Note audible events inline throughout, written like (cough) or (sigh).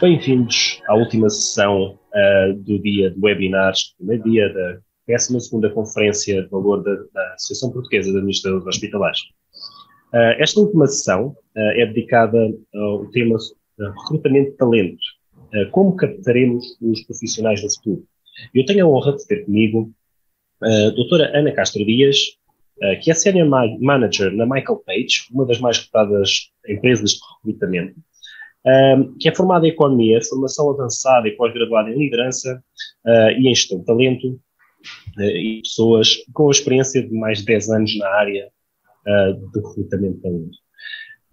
Bem-vindos à última sessão uh, do dia de webinars, primeiro dia da 12 Conferência de Valor da, da, Associação Portuguesa de Administradores Hospitalares. Uh, esta última sessão uh, é dedicada ao tema recrutamento de talento. como captaremos os profissionais do futuro? Eu tenho a honra de ter comigo a doutora Ana Castro Dias, que é Senior Manager na Michael Page, uma das mais cotadas empresas de recrutamento, que é formada em Economia, formação avançada e pós-graduada em Liderança uh, e em Gestão de Talento, uh, e pessoas com experiência de mais de 10 anos na área de recrutamento de talento.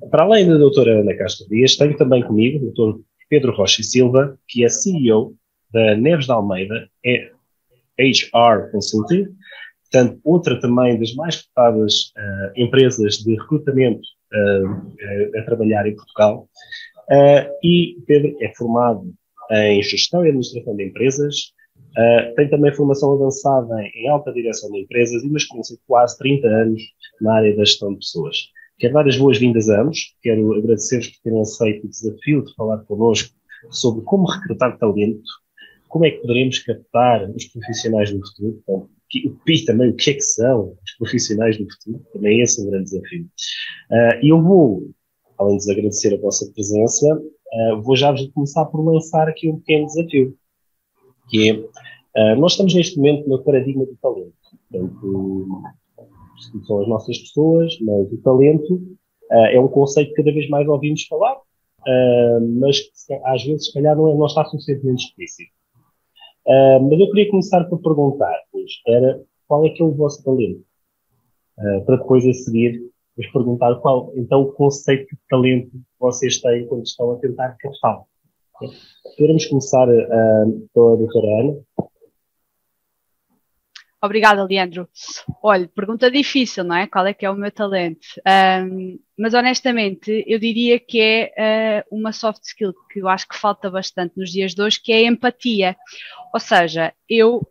Para além da doutora Ana Castro Dias, tenho também comigo o doutor Pedro Rocha e Silva, que é CEO da Neves de Almeida, é HR Consulting, portanto, outra também das mais cotadas empresas de recrutamento a trabalhar em Portugal, Uh, e Pedro é formado em Gestão e Administração de Empresas, uh, tem também formação avançada em Alta Direção de Empresas e uma experiência de quase 30 anos na área da gestão de pessoas. Quero dar as boas-vindas a ambos, quero agradecer-vos por terem aceito o desafio de falar connosco sobre como recrutar talento, como é que poderemos captar os profissionais do futuro, e também o que é que são os profissionais do futuro, também esse é um grande desafio. Uh, eu vou além de agradecer a vossa presença, uh, vou já começar por lançar aqui um pequeno desafio, que é, uh, nós estamos neste momento no paradigma do talento. Portanto, são as nossas pessoas, mas o talento é um conceito que cada vez mais ouvimos falar, mas que às vezes, se calhar, não, é, não está suficientemente explícito. Mas eu queria começar por perguntar-vos, era qual é que é o vosso talento? para depois a seguir vos perguntar qual então o conceito de talento que vocês têm quando estão a tentar captá-lo. Queremos começar uh, pela doutora Ana. Obrigada, Leandro. Olha, pergunta difícil, não é? Qual é que é o meu talento? Um, mas honestamente, eu diria que é uh, uma soft skill que eu acho que falta bastante nos dias de hoje, que é a empatia. Ou seja, eu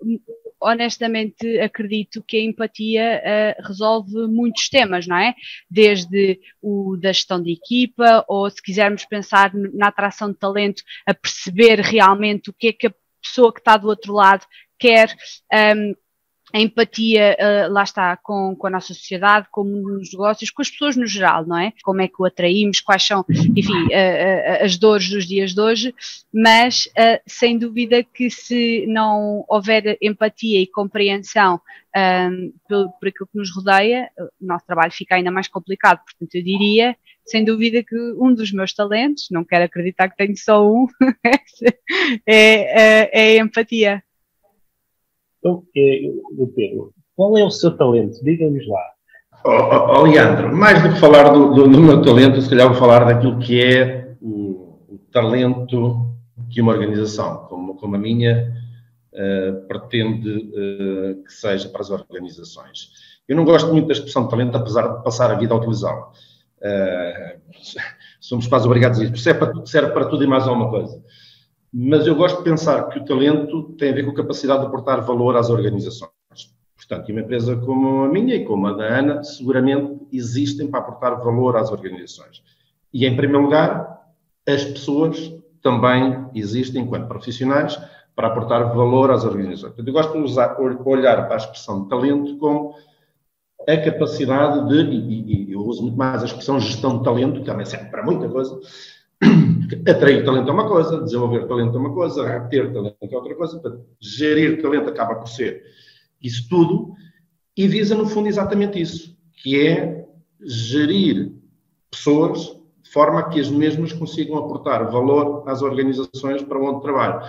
honestamente acredito que a empatia uh, resolve muitos temas, não é? Desde o da gestão de equipa, ou se quisermos pensar na atração de talento, a perceber realmente o que é que a pessoa que está do outro lado quer. Um, a empatia, uh, lá está, com, com a nossa sociedade, com nos negócios, com as pessoas no geral, não é? Como é que o atraímos, quais são, enfim, uh, uh, as dores dos dias de hoje, mas sem dúvida que se não houver empatia e compreensão um, por, por aquilo que nos rodeia, o nosso trabalho fica ainda mais complicado. Portanto, eu diria sem dúvida que um dos meus talentos, não quero acreditar que tenho só um, (laughs) é, é, é, a empatia. Então, é, Pedro, qual é o seu talento? Diga-nos lá. Oh, oh, Leandro, mais do que falar do, do, do, meu talento, se calhar vou falar daquilo que é o, o talento que uma organização como, como a minha uh, pretende uh, que seja para as organizações. Eu não gosto muito da expressão talento, apesar de passar a vida a utilizá-la. Uh, somos quase obrigados a isso. Serve para, serve para tudo e mais alguma coisa mas eu gosto de pensar que o talento tem a ver com a capacidade de aportar valor às organizações. Portanto, uma empresa como a minha e como a da Ana, seguramente existem para aportar valor às organizações. E, em primeiro lugar, as pessoas também existem, enquanto profissionais, para aportar valor às organizações. Portanto, eu gosto de usar, olhar para a expressão de talento como a capacidade de, e, e eu uso muito mais a expressão gestão de talento, que também serve para muita coisa, (clears throat) atrair talento é uma coisa, desenvolver talento é uma coisa, reter talento é outra coisa, portanto, gerir talento acaba por ser isso tudo e visa, no fundo, exatamente isso, que é gerir pessoas de forma que as mesmas consigam aportar valor às organizações para onde trabalham.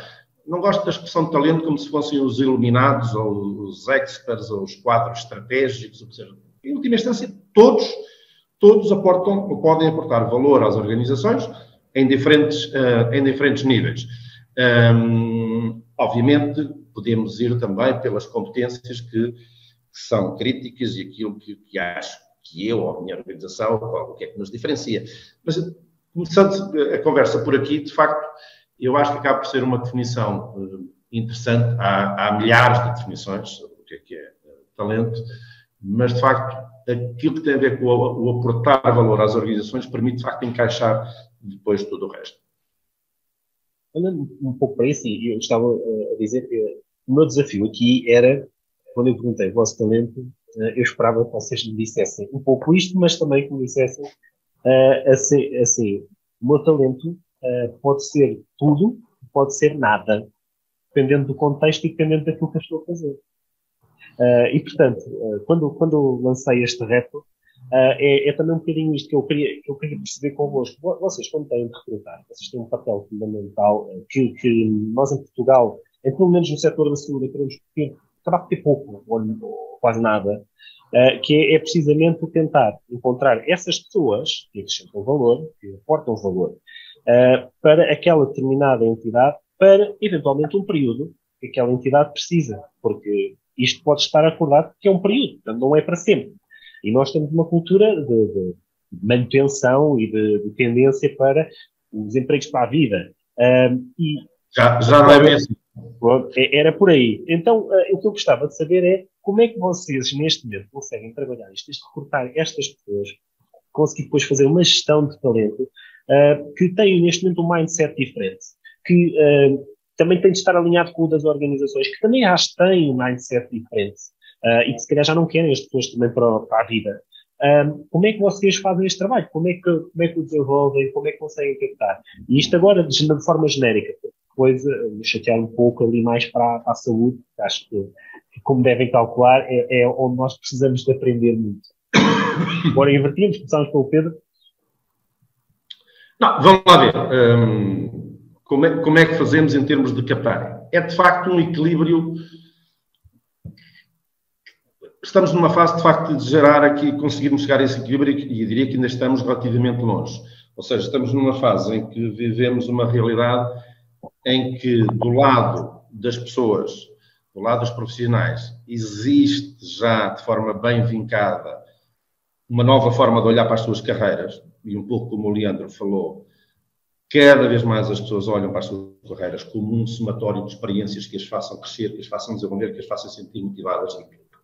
Não gosto da expressão de talento como se fossem os iluminados, ou os experts, ou os quadros estratégicos, ou seja. Em última instância, todos, todos aportam ou podem aportar valor às organizações, em diferentes, uh, em diferentes níveis. Um, obviamente, podemos ir também pelas competências que, que são críticas e aquilo que, que, acho que eu ou a minha organização, o que é que nos diferencia. Mas, começando a conversa por aqui, de facto, eu acho que acaba por ser uma definição uh, interessante. Há, há, milhares de definições sobre o que é que é talento, mas, de facto, aquilo que tem a ver com o, o aportar valor às organizações permite, de facto, encaixar depois tudo o resto. Olhando um pouco para isso, eu estava eh, a dizer que o meu desafio aqui era, quando eu perguntei o vosso talento, eh, eu esperava que vocês me dissessem um pouco isto, mas também que me dissessem assim, assim, o meu talento pode ser tudo, pode ser nada, dependendo do contexto e dependendo daquilo que eu estou a fazer. E, portanto, quando, quando lancei este reto, é, é, também um bocadinho isto que eu queria, que eu queria perceber convosco. Vocês, quando têm de recrutar, vocês têm um papel fundamental que, que nós em Portugal, em, pelo menos no setor da saúde, queremos ter, acabar de ter pouco, ou, ou quase nada, uh, que é, é, precisamente tentar encontrar essas pessoas que acrescentam valor, que aportam valor, uh, para aquela determinada entidade, para eventualmente um período que aquela entidade precisa, porque isto pode estar acordado que é um período, portanto não é para sempre. E nós temos uma cultura de, de manutenção e de, de, tendência para os empregos para a vida. Uh, e, já, já não é bem assim. É, era por aí. Então, uh, o que eu gostava de saber é como é que vocês, neste momento, conseguem trabalhar isto, recrutar estas pessoas, conseguir depois fazer uma gestão de talento uh, que tenham neste momento um mindset diferente, que uh, também tem de estar alinhado com o das organizações, que também acho que têm um mindset diferente e que se calhar já não querem as pessoas também para, para a vida. Um, como é que vocês fazem este trabalho? Como é que, como é que o desenvolvem? Como é que conseguem captar? E isto agora de, de forma genérica, depois me chatear um pouco ali mais para, para a saúde, acho que, que, como devem calcular, é, é, onde nós precisamos de aprender muito. (coughs) Agora invertimos, começamos pelo Pedro. Não, vamos lá ver. Um, como, é, como é que fazemos em termos de captar? É de facto um equilíbrio. Estamos numa fase de facto de gerar aqui, conseguirmos chegar a esse equilíbrio e eu diria que ainda estamos relativamente longe. Ou seja, estamos numa fase em que vivemos uma realidade em que do lado das pessoas, do lado dos profissionais, existe já de forma bem vincada uma nova forma de olhar para as suas carreiras, e um pouco como o Leandro falou, cada vez mais as pessoas olham para as suas carreiras como um somatório de experiências que as façam crescer, que as façam desenvolver, que as façam sentir motivadas.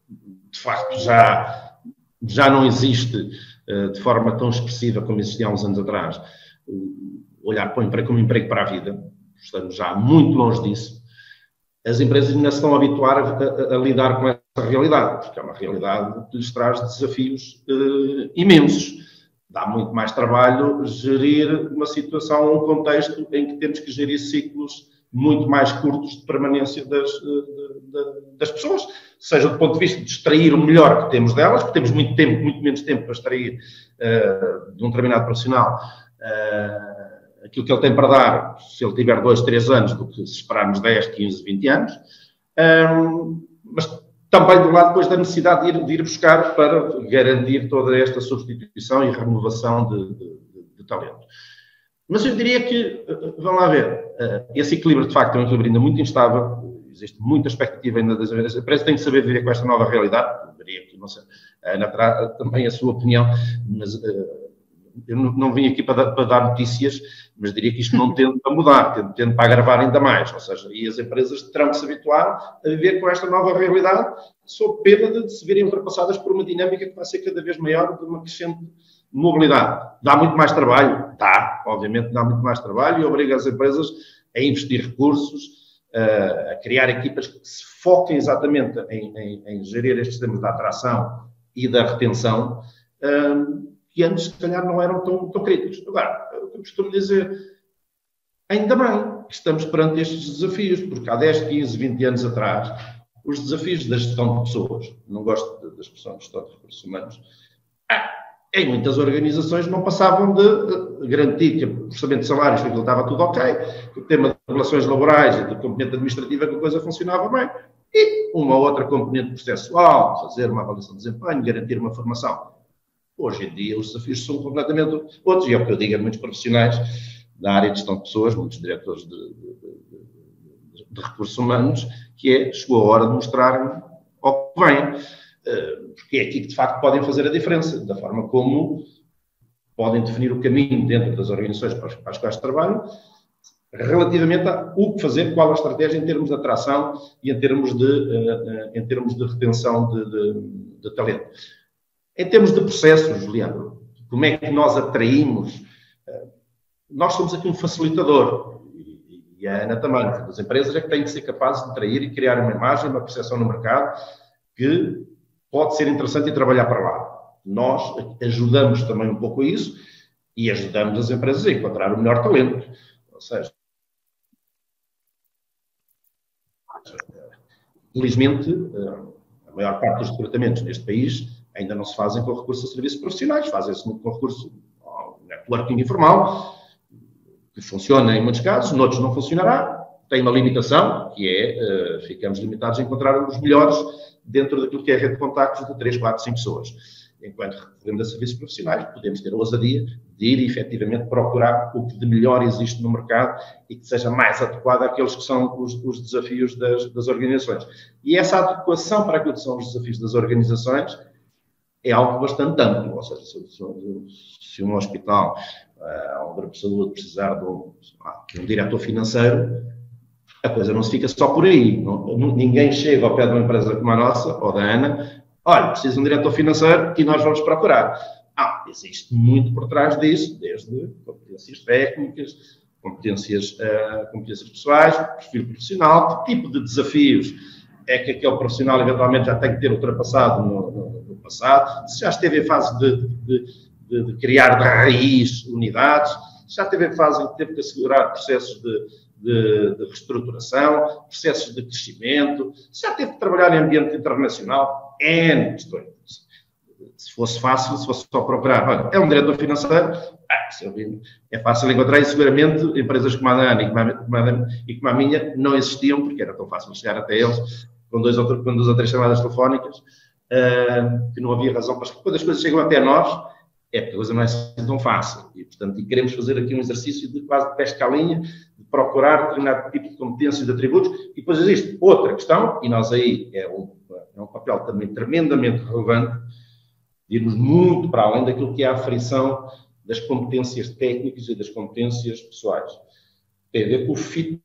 De facto, já, já não existe eh, de forma tão expressiva como existia há uns anos atrás olhar para o emprego como emprego para a vida estamos já muito longe disso, as empresas ainda se estão a habituar a, a, a, lidar com essa realidade, porque é uma realidade que lhes traz desafios uh, imensos. Dá muito mais trabalho gerir uma situação, um contexto em que temos que gerir ciclos muito mais curtos de permanência das, de, das pessoas, seja do ponto de vista de extrair o melhor que temos delas, porque temos muito tempo, muito menos tempo para extrair uh, de um determinado profissional. Uh, aquilo que ele tem para dar, se ele tiver dois, três anos, do que se esperarmos 10, 15, 20 anos, mas também do lado depois da necessidade de ir, de ir, buscar para garantir toda esta substituição e renovação de, de, de talento. Mas eu diria que, vamos lá ver, esse equilíbrio de facto é um equilíbrio ainda muito instável, existe muita expectativa ainda das empresas, a empresa tem que saber viver com esta nova realidade, eu diria que, não sei, a Ana terá também a sua opinião, mas eu não, não vim aqui para, para, dar notícias, mas diria que isto não (laughs) tende a mudar, tende, tende para agravar ainda mais. Ou seja, e as empresas terão que se habituar a viver com esta nova realidade, sob pena de se verem ultrapassadas por uma dinâmica que vai ser cada vez maior de uma crescente mobilidade. Dá muito mais trabalho? Dá, obviamente dá muito mais trabalho e obriga as empresas a investir recursos, a criar equipas que se foquem exatamente em, em, em gerir estes temas da atração e da retenção que antes, se calhar, não eram tão, tão críticos. Agora, eu costumo dizer, ainda bem que estamos perante estes desafios, porque há 10, 15, 20 anos atrás, os desafios da gestão de pessoas, não gosto da expressão de gestão de recursos humanos, ah, em muitas organizações não passavam de garantir que o processamento de salários que estava tudo ok, que o tema de relações laborais e de componente administrativa que a coisa funcionava bem, e uma outra componente processual, fazer uma avaliação de desempenho, garantir uma formação. Hoje em dia os desafios são completamente outros, e é o que eu digo a muitos profissionais da área de gestão de pessoas, muitos diretores de, de, de, de recursos humanos, que é, chegou a hora de mostrar ao que vem, eh, porque é aqui que de facto podem fazer a diferença, da forma como podem definir o caminho dentro das organizações para as quais trabalham, relativamente a o que fazer, qual a estratégia em termos de atração e em termos de, eh, eh, em termos de retenção de, de, de talento. Em termos de processos, Leandro, como é que nós atraímos? Nós somos aqui um facilitador, e a Ana também, as empresas é que têm que ser capazes de atrair e criar uma imagem, uma percepção no mercado que pode ser interessante e trabalhar para lá. Nós ajudamos também um pouco a isso e ajudamos as empresas a encontrar o melhor talento. Ou seja, Felizmente, eh, a maior parte dos recrutamentos neste país ainda não se fazem com recurso a serviços profissionais, fazem-se com recurso ao networking informal, que funciona em muitos casos, noutros não funcionará, tem uma limitação, que é, uh, ficamos limitados a encontrar os melhores dentro daquilo que é a rede de contactos de 3, 4, 5 pessoas enquanto recorremos a serviços profissionais, podemos ter a ousadia de ir efetivamente procurar o que de melhor existe no mercado e que seja mais adequado àqueles que são os, os desafios das, das, organizações. E essa adequação para aquilo que são os desafios das organizações é algo bastante amplo. Ou seja, se, se um hospital, uh, um grupo de saúde precisar de um, de um diretor financeiro, a coisa não se fica só por aí. Ninguém chega ao pé de uma empresa como a nossa, ou da ANA, Olha, precisa de um diretor financeiro e nós vamos procurar. Ah, existe muito por trás disso, desde competências técnicas, competências, uh, competências pessoais, perfil profissional, que tipo de desafios é que aquele profissional eventualmente já tem que ter ultrapassado no, no, no passado, se já esteve em fase de, de, de, de criar de raiz unidades, se já esteve em fase em que teve que assegurar processos de, de, de, reestruturação, processos de crescimento, já teve que trabalhar em ambiente internacional, N questões. Se fosse fácil, se fosse só procurar, olha, é um diretor financeiro, ah, é fácil encontrar e seguramente empresas como a da Ana e como a, minha não existiam, porque era tão fácil chegar até eles com, dois com duas ou três chamadas telefónicas, uh, que não havia razão para. Quando as coisas chegam até nós, é porque a coisa não é assim tão fácil. E, portanto, e queremos fazer aqui um exercício de quase pesca à linha, procurar determinado tipo de competências e atributos. E depois existe outra questão, e nós aí é um é um papel também tremendamente relevante, de irmos muito para além daquilo que é a aferição das competências técnicas e das competências pessoais. Tem a ver com o fit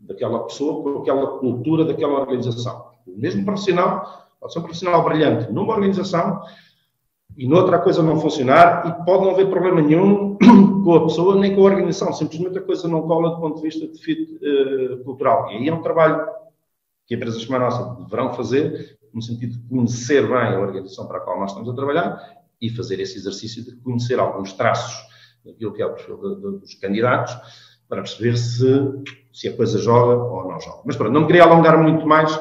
daquela pessoa, com aquela cultura daquela organização. O mesmo profissional pode ser um profissional brilhante numa organização e noutra coisa não funcionar e pode não haver problema nenhum com a pessoa nem com a organização, simplesmente a coisa não cola do ponto de vista de fit uh, cultural. E aí é um trabalho que empresas como a nossa deverão fazer, no sentido de conhecer bem a organização para a qual nós estamos a trabalhar e fazer esse exercício de conhecer alguns traços daquilo que é o perfil de, de, dos candidatos, para perceber se, se a coisa joga ou não joga. Mas pronto, não me queria alongar muito mais,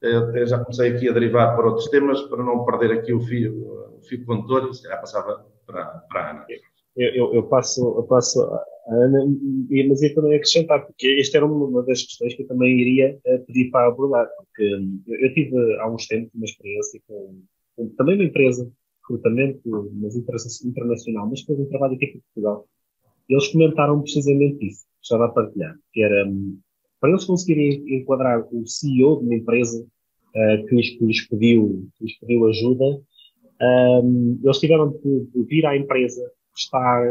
eh, já comecei aqui a derivar para outros temas, para não perder aqui o fio, o fio condutor, se calhar passava para, para a Ana. Eu, eu, eu, passo, eu passo Ana, mas eu também acrescentar, porque esta era uma das questões que eu também iria eh, pedir para abordar, porque hum, eu, eu tive há uns tempos uma experiência com, com também uma empresa, recrutamento, mas internacional, mas fez um trabalho aqui em Portugal. Eles comentaram precisamente isso, que estava a partilhar, que era hum, para eles conseguirem enquadrar o CEO de uma empresa uh, que, lhes, que, lhes pediu, que lhes pediu ajuda, um, eles tiveram de, de vir à empresa está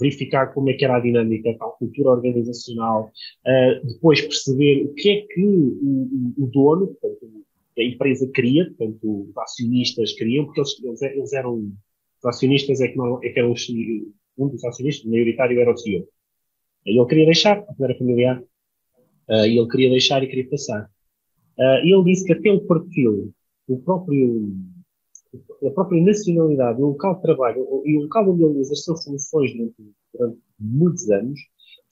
verificar como é que era a dinâmica, a cultura organizacional, uh, depois perceber o que é que o, o, dono, portanto, a empresa queria, portanto, os acionistas queriam, porque eles, eles eram, os acionistas é que, não, é que eram os, um dos acionistas, o maioritário era o CEO. E ele queria deixar, porque era familiar, uh, e ele queria deixar e queria passar. Uh, ele disse que até o perfil, o próprio a própria nacionalidade, o local de trabalho e o local onde ele exerceu funções durante, durante muitos anos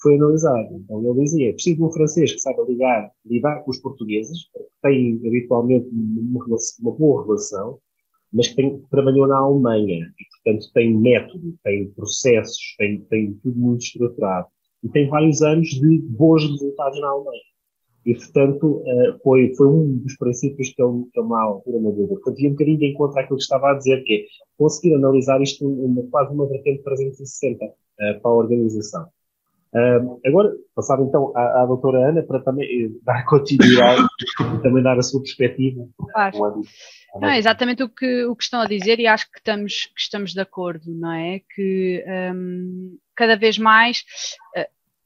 foi analisado. Então ele dizia, é preciso de um francês que saiba ligar, lidar com os portugueses, que tem habitualmente uma, uma boa relação, mas que, tem, trabalhou na Alemanha e, portanto, tem método, tem processos, tem, tem tudo muito estruturado e tem vários anos de bons resultados na Alemanha. E, portanto, uh, foi, foi um dos princípios que ele, que ele na altura me deu. Portanto, ia um bocadinho de encontro àquilo que estava a dizer, que é conseguir analisar isto uma, quase uma vertente 360 uh, para a organização. Uh, agora, passar então à, à doutora Ana para também eh, dar (laughs) continuidade e também dar a sua perspectiva. Claro. Não, é exatamente o que, o que estão a dizer e acho que estamos, que estamos de acordo, não é? Que um, cada vez mais,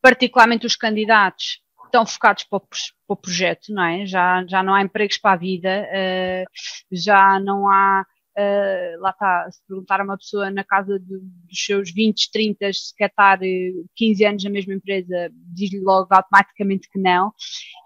particularmente os candidatos, estão focados para o, para o, projeto, não é? Já, já não há empregos para a vida, uh, já não há uh, lá está, se perguntar a uma pessoa na casa de, dos seus 20, 30, se quer estar 15 anos na mesma empresa, diz-lhe logo automaticamente que não.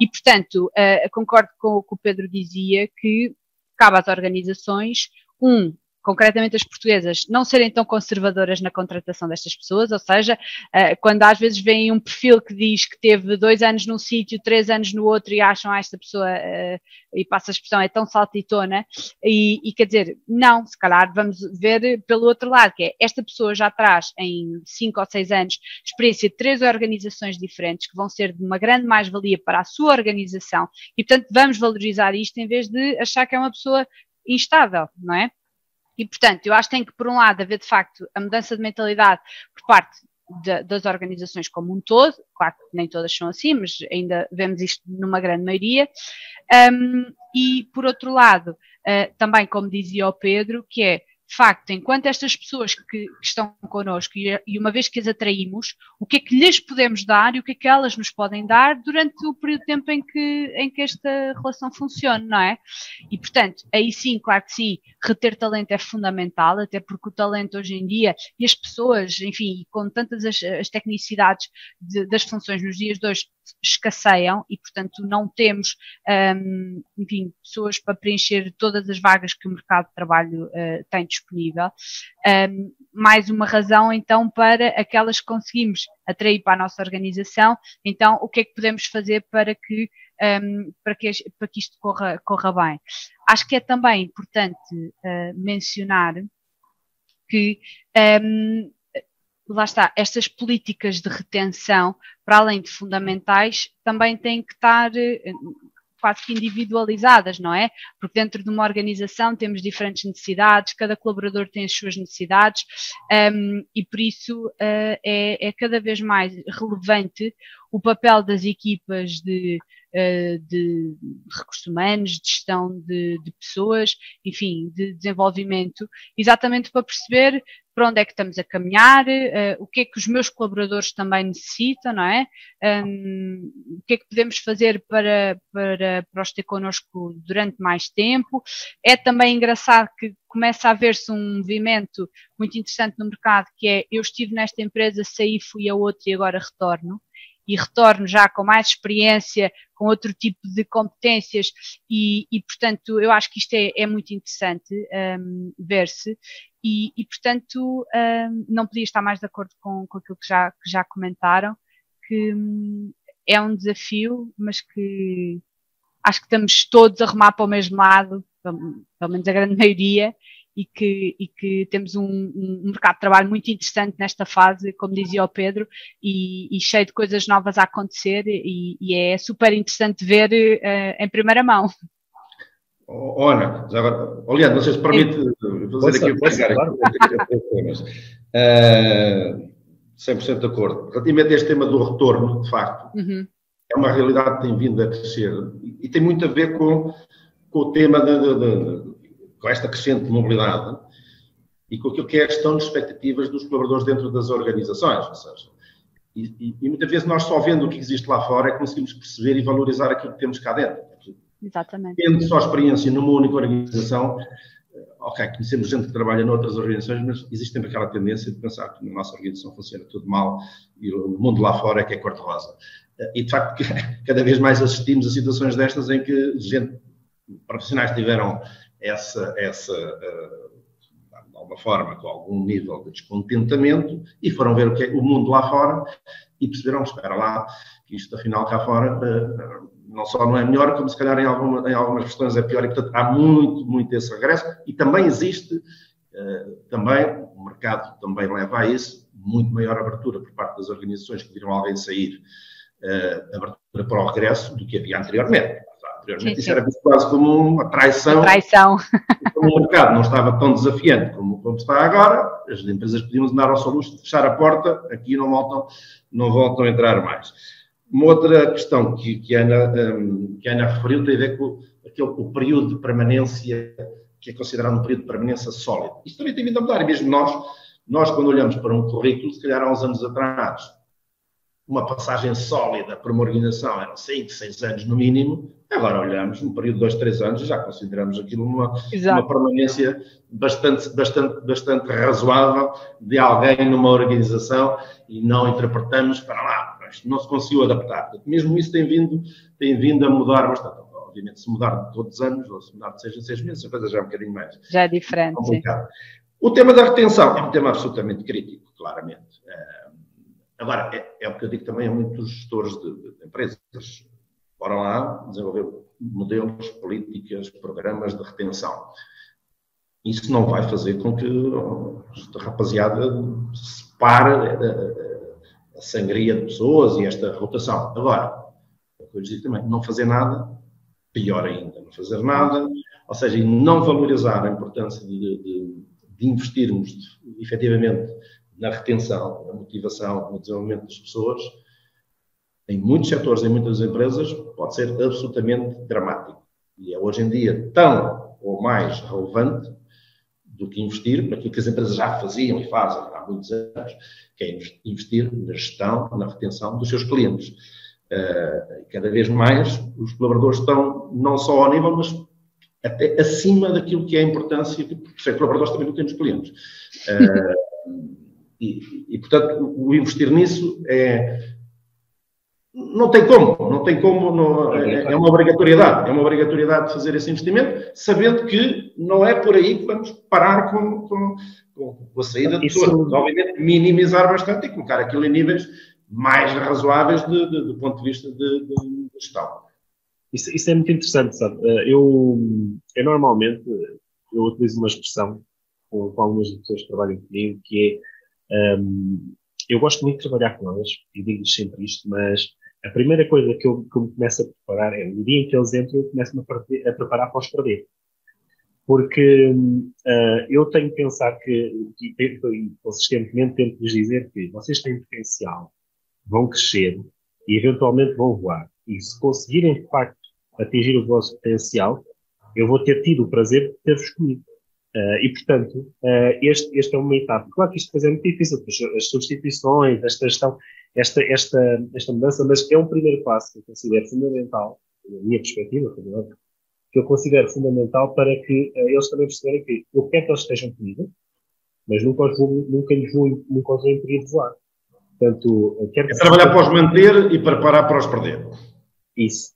E, portanto, concordo com o que o Pedro dizia, que cabe às organizações, um, concretamente as portuguesas, não serem tão conservadoras na contratação destas pessoas, ou seja, eh, quando às vezes vem um perfil que diz que teve dois anos num sítio, três anos no outro e acham ah, esta pessoa, eh, e passa a expressão, é tão saltitona, e, e quer dizer, não, se calhar vamos ver pelo outro lado, que é esta pessoa já traz em cinco ou seis anos experiência de três organizações diferentes que vão ser de uma grande mais-valia para a sua organização e, portanto, vamos valorizar isto em vez de achar que é uma pessoa instável, não é? E, portanto, eu acho que tem que, por um lado, haver de facto a mudança de mentalidade por parte de, das organizações como um todo, claro que nem todas são assim, mas ainda vemos isto numa grande maioria. Um, e, por outro lado, uh, também, como dizia o Pedro, que é de facto, enquanto estas pessoas que, que estão connosco e, e, uma vez que as atraímos, o que é que lhes podemos dar e o que é que elas nos podem dar durante o período de tempo em que, em que esta relação funcione, não é? E, portanto, aí sim, claro que sim, reter talento é fundamental, até porque o talento hoje em dia e as pessoas, enfim, com tantas as, as tecnicidades de, das funções nos dias de hoje, escasseiam e, portanto, não temos, um, enfim, pessoas para preencher todas as vagas que o mercado de trabalho uh, tem disponível. Um, mais uma razão, então, para aquelas que conseguimos atrair para a nossa organização, então, o que é que podemos fazer para que, um, para que, para que isto corra, corra bem? Acho que é também importante uh, mencionar que um, lá está, estas políticas de retenção, para além de fundamentais, também têm que estar eh, quase que individualizadas, não é? Porque dentro de uma organização temos diferentes necessidades, cada colaborador tem as suas necessidades um, e por isso uh, é, é, cada vez mais relevante o papel das equipas de, de recursos humanos, de gestão de, de, pessoas, enfim, de desenvolvimento, exatamente para perceber para onde é que estamos a caminhar, uh, o que é que os meus colaboradores também necessitam, não é? Um, o que é que podemos fazer para, para, para os ter connosco durante mais tempo. É também engraçado que começa a haver-se um movimento muito interessante no mercado, que é eu estive nesta empresa, saí, fui a outra e agora retorno e retorno já com mais experiência, com outro tipo de competências e, e portanto, eu acho que isto é, é muito interessante um, ver-se. E, e, portanto, um, não podia estar mais de acordo com, com aquilo que já, que já comentaram, que um, é um desafio, mas que acho que estamos todos a remar para o mesmo lado, pelo menos a grande maioria, e que, e que temos um, um, mercado de trabalho muito interessante nesta fase, como dizia o Pedro, e, e cheio de coisas novas a acontecer e, e é super interessante ver uh, em primeira mão. Olha, já agora, não sei se permite fazer aqui o claro. uh, 100% de acordo. Relativamente a este tema do retorno, de facto, uhum. é uma realidade que tem vindo a crescer e, e tem muito a ver com, com o tema de, de, de com esta crescente mobilidade e com aquilo que é a gestão de expectativas dos colaboradores dentro das organizações. Ou seja, e, e, e, muitas vezes nós só vendo o que existe lá fora é que conseguimos perceber e valorizar aquilo que temos cá dentro. Exatamente. Tendo só experiência numa única organização, eh, ok, conhecemos gente que trabalha noutras organizações, mas existe sempre aquela tendência de pensar que na nossa organização funciona tudo mal e o mundo lá fora é que é cor-de-rosa. Eh, e de facto, (laughs) cada vez mais assistimos a situações destas em que gente, profissionais tiveram essa, essa uh, de alguma forma, com algum nível de descontentamento e foram ver o, que é, o mundo lá fora e perceberam, espera lá, que isto afinal cá fora uh, não só não é melhor, como se calhar em, alguma, em algumas questões é pior e portanto há muito, muito esse regresso e também existe, uh, também, o mercado também leva a isso, muito maior abertura por parte das organizações que viram alguém sair, abertura para o regresso do que havia anteriormente anteriormente, sim, isso era visto quase como uma traição. traição. Como o mercado não estava tão desafiante como, como está agora, as empresas podiam dar ao seu luxo de fechar a porta, aqui não voltam, não voltam a entrar mais. Uma outra questão que, que, a, Ana, um, que a Ana referiu tem a ver com aquele, o período de permanência, que é considerado um período de permanência sólido. Isso também tem vindo a mudar, e mesmo nós, nós quando olhamos para um currículo, se calhar há uns anos atrás, uma passagem sólida para uma organização eram 5, 6 anos no mínimo, agora olhamos num período de 2, 3 anos já consideramos aquilo uma, uma permanência bastante, bastante, bastante razoável de alguém numa organização e não interpretamos para lá, não se conseguiu adaptar. Mesmo isso tem vindo, tem vindo a mudar bastante. Obviamente, se mudar todos os anos ou se mudar de 6 em 6 meses, a coisa já é um bocadinho mais. Já é diferente. O tema da retenção é um tema absolutamente crítico, claramente. Agora, é, é o que eu digo também a muitos gestores de, de empresas. Bora lá desenvolver modelos, políticas, programas de retenção. Isso não vai fazer com que a rapaziada separe a, a, a sangria de pessoas e esta rotação. Agora, é o que eu digo também, não fazer nada, pior ainda, não fazer nada, ou seja, não valorizar a importância de, de de investirmos efetivamente na retenção, na motivação, no desenvolvimento das pessoas, em muitos setores, em muitas empresas, pode ser absolutamente dramático. E é hoje em dia tão ou mais relevante do que investir naquilo que as empresas já faziam e fazem há muitos anos, que é investir na gestão, na retenção dos seus clientes. Uh, cada vez mais os colaboradores estão não só ao nível, mas até acima daquilo que é a importância, porque ser colaboradores também não temos clientes. Uh, e, e, portanto, o investir nisso é. Não tem como, não tem como, não, é, é, uma obrigatoriedade, é uma obrigatoriedade de fazer esse investimento, sabendo que não é por aí que vamos parar com, com, com a saída de pessoas. Obviamente, minimizar bastante e colocar aquilo em níveis mais razoáveis de, de, do ponto de vista de, de gestão. Isso, isso, é muito interessante, sabe? Eh, eu, eu normalmente eu utilizo uma expressão com, com algumas pessoas que trabalham comigo, que é um, eu gosto muito de trabalhar com elas, e digo-lhes sempre isto, mas a primeira coisa que eu, que eu me começo a preparar é no dia em que eles entram, eu começo-me a, a, preparar para os perder. Porque uh, eu tenho que pensar que, e, e consistentemente tento lhes dizer que vocês têm potencial, vão crescer e eventualmente vão voar. E se conseguirem, de facto, atingir o vosso potencial, eu vou ter tido o prazer de ter-vos comigo. Uh, e, portanto, uh, este, este é uma etapa. Claro que isto depois é muito difícil, as substituições, esta gestão, esta, esta, esta mudança, mas é um primeiro passo que eu considero fundamental, na minha perspectiva, que eu considero fundamental para que uh, eles também perceberem que eu quero que eles estejam comigo, mas nunca, os vou, nunca lhes vou, nunca os vou impedir de voar. Portanto, quero é trabalhar para os manter e preparar para os perder. Isso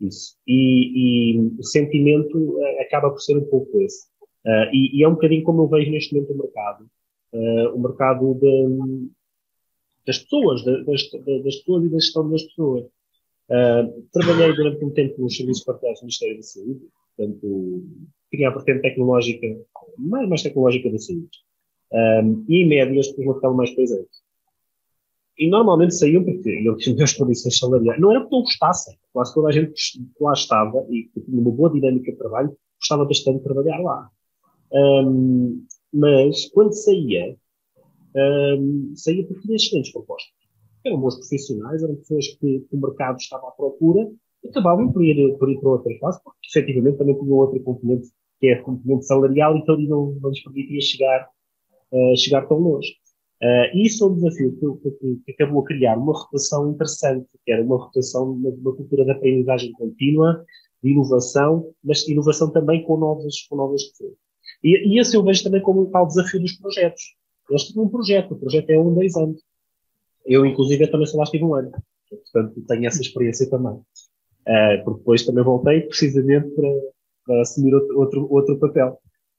isso. E, e, o sentimento acaba por ser um pouco esse. Uh, e, e, é um bocadinho como eu vejo neste momento o mercado. Uh, o mercado de, das pessoas, das, das, pessoas e da gestão das pessoas. Uh, trabalhei durante um tempo nos serviços partilhados do Ministério da Saúde, portanto, tinha a vertente tecnológica, mais, mais tecnológica da saúde. e em média as pessoas não ficavam mais presentes. E normalmente saíam porque eu tinha as condições salariais. Não era porque não gostassem. Quase toda a gente que lá estava e que tinha uma boa dinâmica de trabalho gostava bastante de trabalhar lá. Um, mas quando saía, um, saía porque tinha excelentes propostas. Eram bons profissionais, eram pessoas que, o mercado estava à procura e acabavam por ir, por ir para outra classe, porque efetivamente também tinham outra componente, que é a componente salarial, então não, não lhes permitia chegar, uh, chegar tão longe. Uh, isso é um desafio que, que, que, acabou a criar uma rotação interessante, que era uma rotação, uma, uma cultura de aprendizagem contínua, de inovação, mas inovação também com novas, com novas pessoas. E, e esse eu vejo também como um tal desafio dos projetos. Eles têm um projeto, o projeto é um, dois anos. Eu, inclusive, também só lá estive um ano. Portanto, tenho essa experiência também. Uh, porque depois também voltei precisamente para, para assumir outro, outro, outro papel.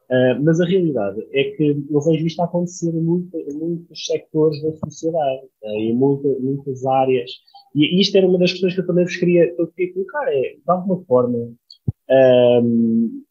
Uh, mas a realidade é que eu vejo isto acontecer em, muito, em muitos sectores da sociedade, uh, em muita, muitas áreas. E isto era uma das questões que eu também vos queria, eu queria colocar, é, de alguma forma, um,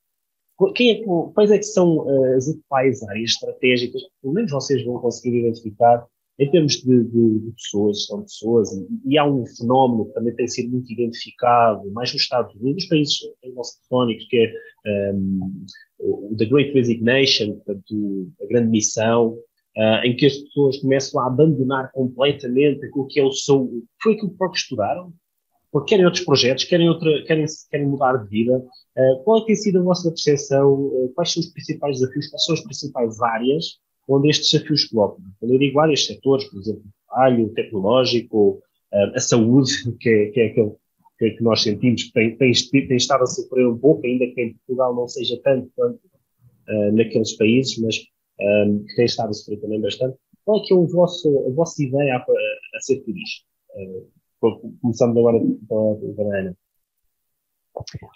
quem é, quais é que são uh, as atuais áreas estratégicas que pelo menos vocês vão conseguir identificar em termos de, de, de pessoas, são pessoas, e, e, há um fenómeno que também tem sido muito identificado, mais nos Estados Unidos, nos países anglo-saxónicos, que é um, o The Great Resignation, portanto, a grande missão, uh, em que as pessoas começam a abandonar completamente aquilo que é o seu, foi aquilo que estudaram, porque querem outros projetos, querem, outra, querem, querem mudar de vida. Uh, qual é tem sido a vossa percepção? Uh, quais são os principais desafios? Quais são as principais áreas onde estes desafios colocam? Quando eu digo vários setores, por exemplo, trabalho, tecnológico, a saúde, (laughs) que é, que é aquele que, que, nós sentimos que tem, tem, tem, estado a sofrer um pouco, ainda que em Portugal não seja tanto quanto uh, naqueles países, mas um, que tem estado a sofrer também bastante. Qual é que é o vosso, a vossa ideia acerca disto? Começando agora pela Ana.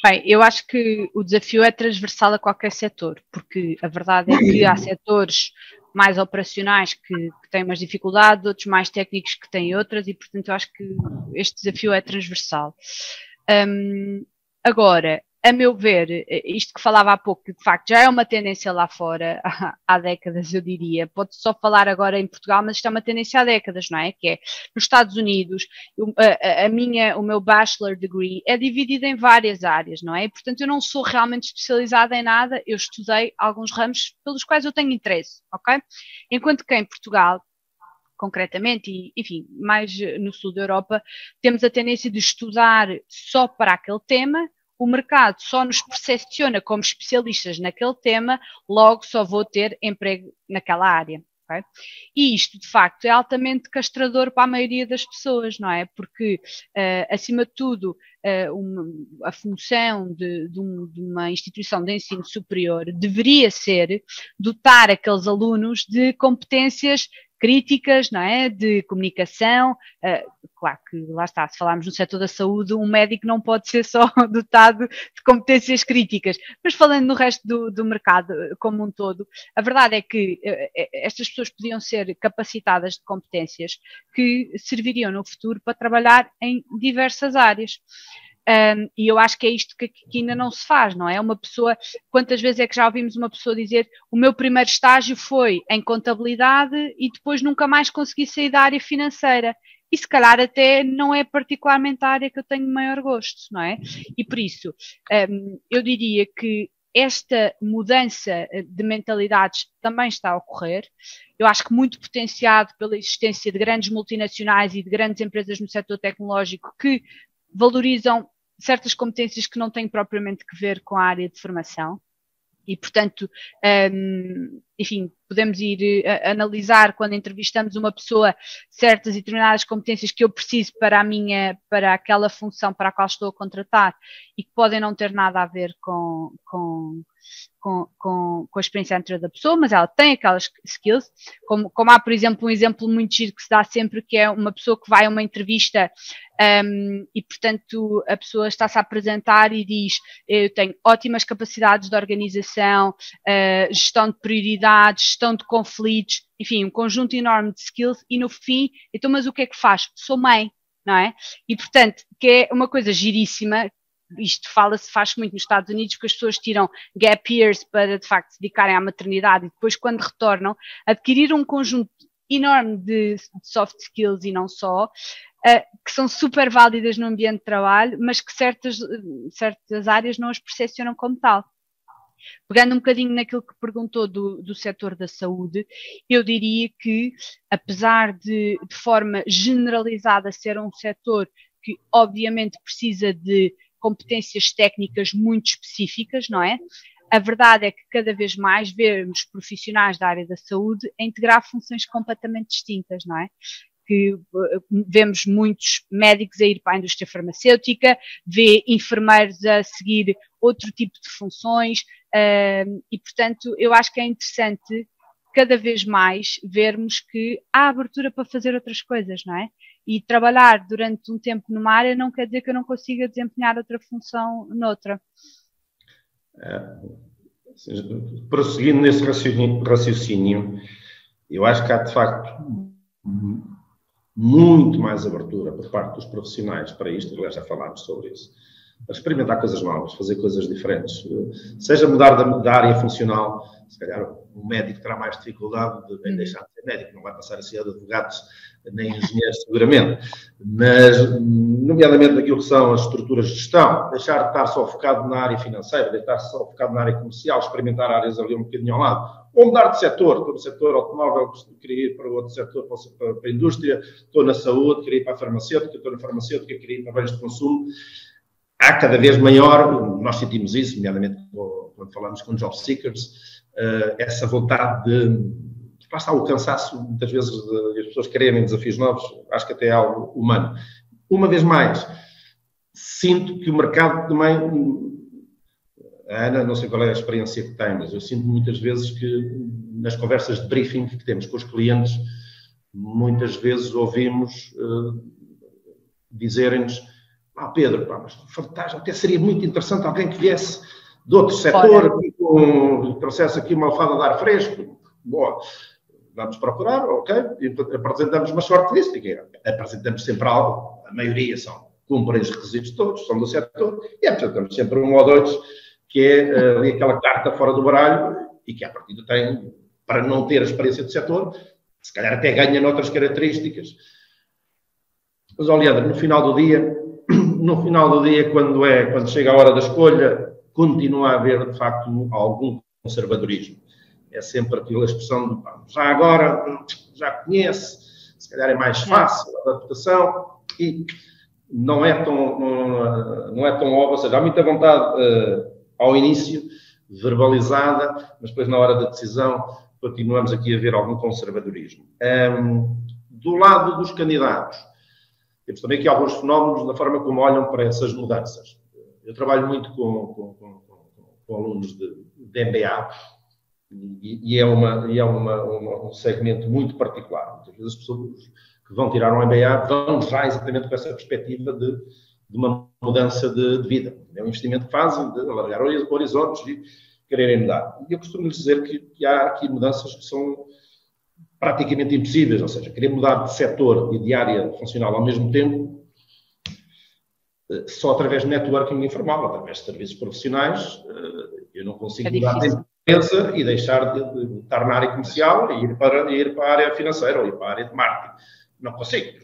Bem, eu acho que o desafio é transversal a qualquer setor, porque a verdade é que há setores mais operacionais que, que, têm umas dificuldades, outros mais técnicos que têm outras, e portanto eu acho que este desafio é transversal. Um, agora, a meu ver, isto que falava há pouco, que de facto já é uma tendência lá fora (laughs) há, décadas, eu diria. Pode só falar agora em Portugal, mas isto é uma tendência há décadas, não é? Que é nos Estados Unidos, a, a minha, o meu bachelor degree é dividido em várias áreas, não é? E, portanto, eu não sou realmente especializada em nada, eu estudei alguns ramos pelos quais eu tenho interesse, ok? Enquanto que em Portugal, concretamente, e enfim, mais no sul da Europa, temos a tendência de estudar só para aquele tema o mercado só nos percepciona como especialistas naquele tema, logo só vou ter emprego naquela área. Okay? E isto, de facto, é altamente castrador para a maioria das pessoas, não é? Porque, uh, acima de tudo, uh, uma, a função de, de, um, de, uma instituição de ensino superior deveria ser dotar aqueles alunos de competências críticas, não é? De comunicação. Uh, claro que lá está, se falarmos no setor da saúde, um médico não pode ser só (laughs) dotado de competências críticas. Mas falando no resto do, do mercado eh, como um todo, a verdade é que uh, estas pessoas podiam ser capacitadas de competências que serviriam no futuro para trabalhar em diversas áreas. Um, e eu acho que é isto que, que, ainda não se faz, não é? Uma pessoa, quantas vezes é que já ouvimos uma pessoa dizer o meu primeiro estágio foi em contabilidade e depois nunca mais consegui sair da área financeira. E se calhar até não é particularmente a área que eu tenho maior gosto, não é? E por isso, um, eu diria que esta mudança de mentalidades também está a ocorrer. Eu acho que muito potenciado pela existência de grandes multinacionais e de grandes empresas no setor tecnológico que valorizam certas competências que não têm propriamente que ver com a área de formação. E, portanto, um, enfim, podemos ir uh, analisar quando entrevistamos uma pessoa certas e determinadas competências que eu preciso para a minha, para aquela função para a qual estou a contratar e que podem não ter nada a ver com, com, com, com, com a experiência anterior da pessoa, mas ela tem aquelas skills, como, como há, por exemplo, um exemplo muito giro que se dá sempre, que é uma pessoa que vai a uma entrevista um, e, portanto, a pessoa está-se a apresentar e diz, eu tenho ótimas capacidades de organização, uh, gestão de prioridades, gestão de conflitos, enfim, um conjunto enorme de skills e no fim, então, mas o que é que faz? Sou mãe, não é? E, portanto, que é uma coisa giríssima, isto fala-se, faz muito nos Estados Unidos, que as pessoas tiram gap years para, de facto, se dedicarem à maternidade e depois, quando retornam, adquirir um conjunto enorme de, soft skills e não só, uh, que são super válidas no ambiente de trabalho, mas que certas, certas áreas não as percepcionam como tal. Pegando um bocadinho naquilo que perguntou do, do setor da saúde, eu diria que, apesar de, de forma generalizada, ser um setor que obviamente precisa de competências técnicas muito específicas, não é? A verdade é que cada vez mais vemos profissionais da área da saúde a integrar funções completamente distintas, não é? que eh, vemos muitos médicos a ir para a indústria farmacêutica, vê enfermeiros a seguir outro tipo de funções, uh, e portanto eu acho que é interessante cada vez mais vermos que há abertura para fazer outras coisas, não é? E trabalhar durante um tempo numa área não quer dizer que eu não consiga desempenhar outra função noutra. É, prosseguindo nesse raciocínio, eu acho que há de facto muito mais abertura por parte dos profissionais para isto, aliás já falámos sobre isso, experimentar coisas novas, fazer coisas diferentes, seja mudar da, da área funcional, se calhar um médico terá mais dificuldade de bem deixar de ser médico, não vai passar a ser advogado nem engenheiro seguramente, mas nomeadamente naquilo que são as estruturas de gestão, deixar de estar só focado na área financeira, de estar só focado na área comercial, experimentar áreas ali um bocadinho ao lado, ou mudar de setor, estou no setor automóvel, queria ir para outro setor, para, para a indústria, estou na saúde, queria ir para a farmacêutica, estou na farmacêutica, queria ir para bens de consumo, há cada vez maior, nós sentimos isso, nomeadamente quando falamos com job seekers, essa vontade de lá está o cansaço, muitas vezes, de, as pessoas quererem desafios novos, acho que até é algo humano. Uma vez mais, sinto que o mercado também. A Ana, não sei qual é a experiência que tem, mas eu sinto muitas vezes que nas conversas de briefing que temos com os clientes, muitas vezes ouvimos uh, dizerem-nos: Ah, Pedro, pá, mas fantástico, até seria muito interessante alguém que viesse de outro setor, com, trouxesse aqui uma alfada de ar fresco. Boa, vamos procurar, ok, e apresentamos uma shortlist, que apresentamos sempre algo, a maioria são, cumprem os requisitos todos, são do setor, e apresentamos sempre um ou dois, que é uh, ali aquela carta fora do baralho, e que a partir tem, para não ter a experiência do setor, se calhar até ganha noutras características. Mas, ó Leandro, no final do dia, (clears throat) no final do dia, quando é, quando chega a hora da escolha, continua a haver, de facto, algum conservadorismo. É sempre aquela expressão de, já agora, já conhece, se calhar é mais fácil a adaptação e não é tão, não, não é tão óbvio, ou seja, há muita vontade uh, ao início, verbalizada, mas depois na hora da decisão continuamos aqui a ver algum conservadorismo. Um, do lado dos candidatos, temos também aqui alguns fenómenos na forma como olham para essas mudanças. Eu trabalho muito com, com, com, com alunos de, de MBA e, e, é, uma, e é uma, uma, um segmento muito particular. Muitas vezes as pessoas que vão tirar um MBA vão já exatamente com essa perspectiva de, de uma mudança de, de, vida. É um investimento que fazem de alargar horizontes e quererem mudar. E eu costumo dizer que, que há aqui mudanças que são praticamente impossíveis, ou seja, querer mudar de setor e de área funcional ao mesmo tempo só através de networking informal, através de serviços profissionais, eh, eu não consigo é mudar de empresa e deixar de, de, estar na área comercial e ir para, ir para a área financeira ou ir para a área de marketing. Não consigo.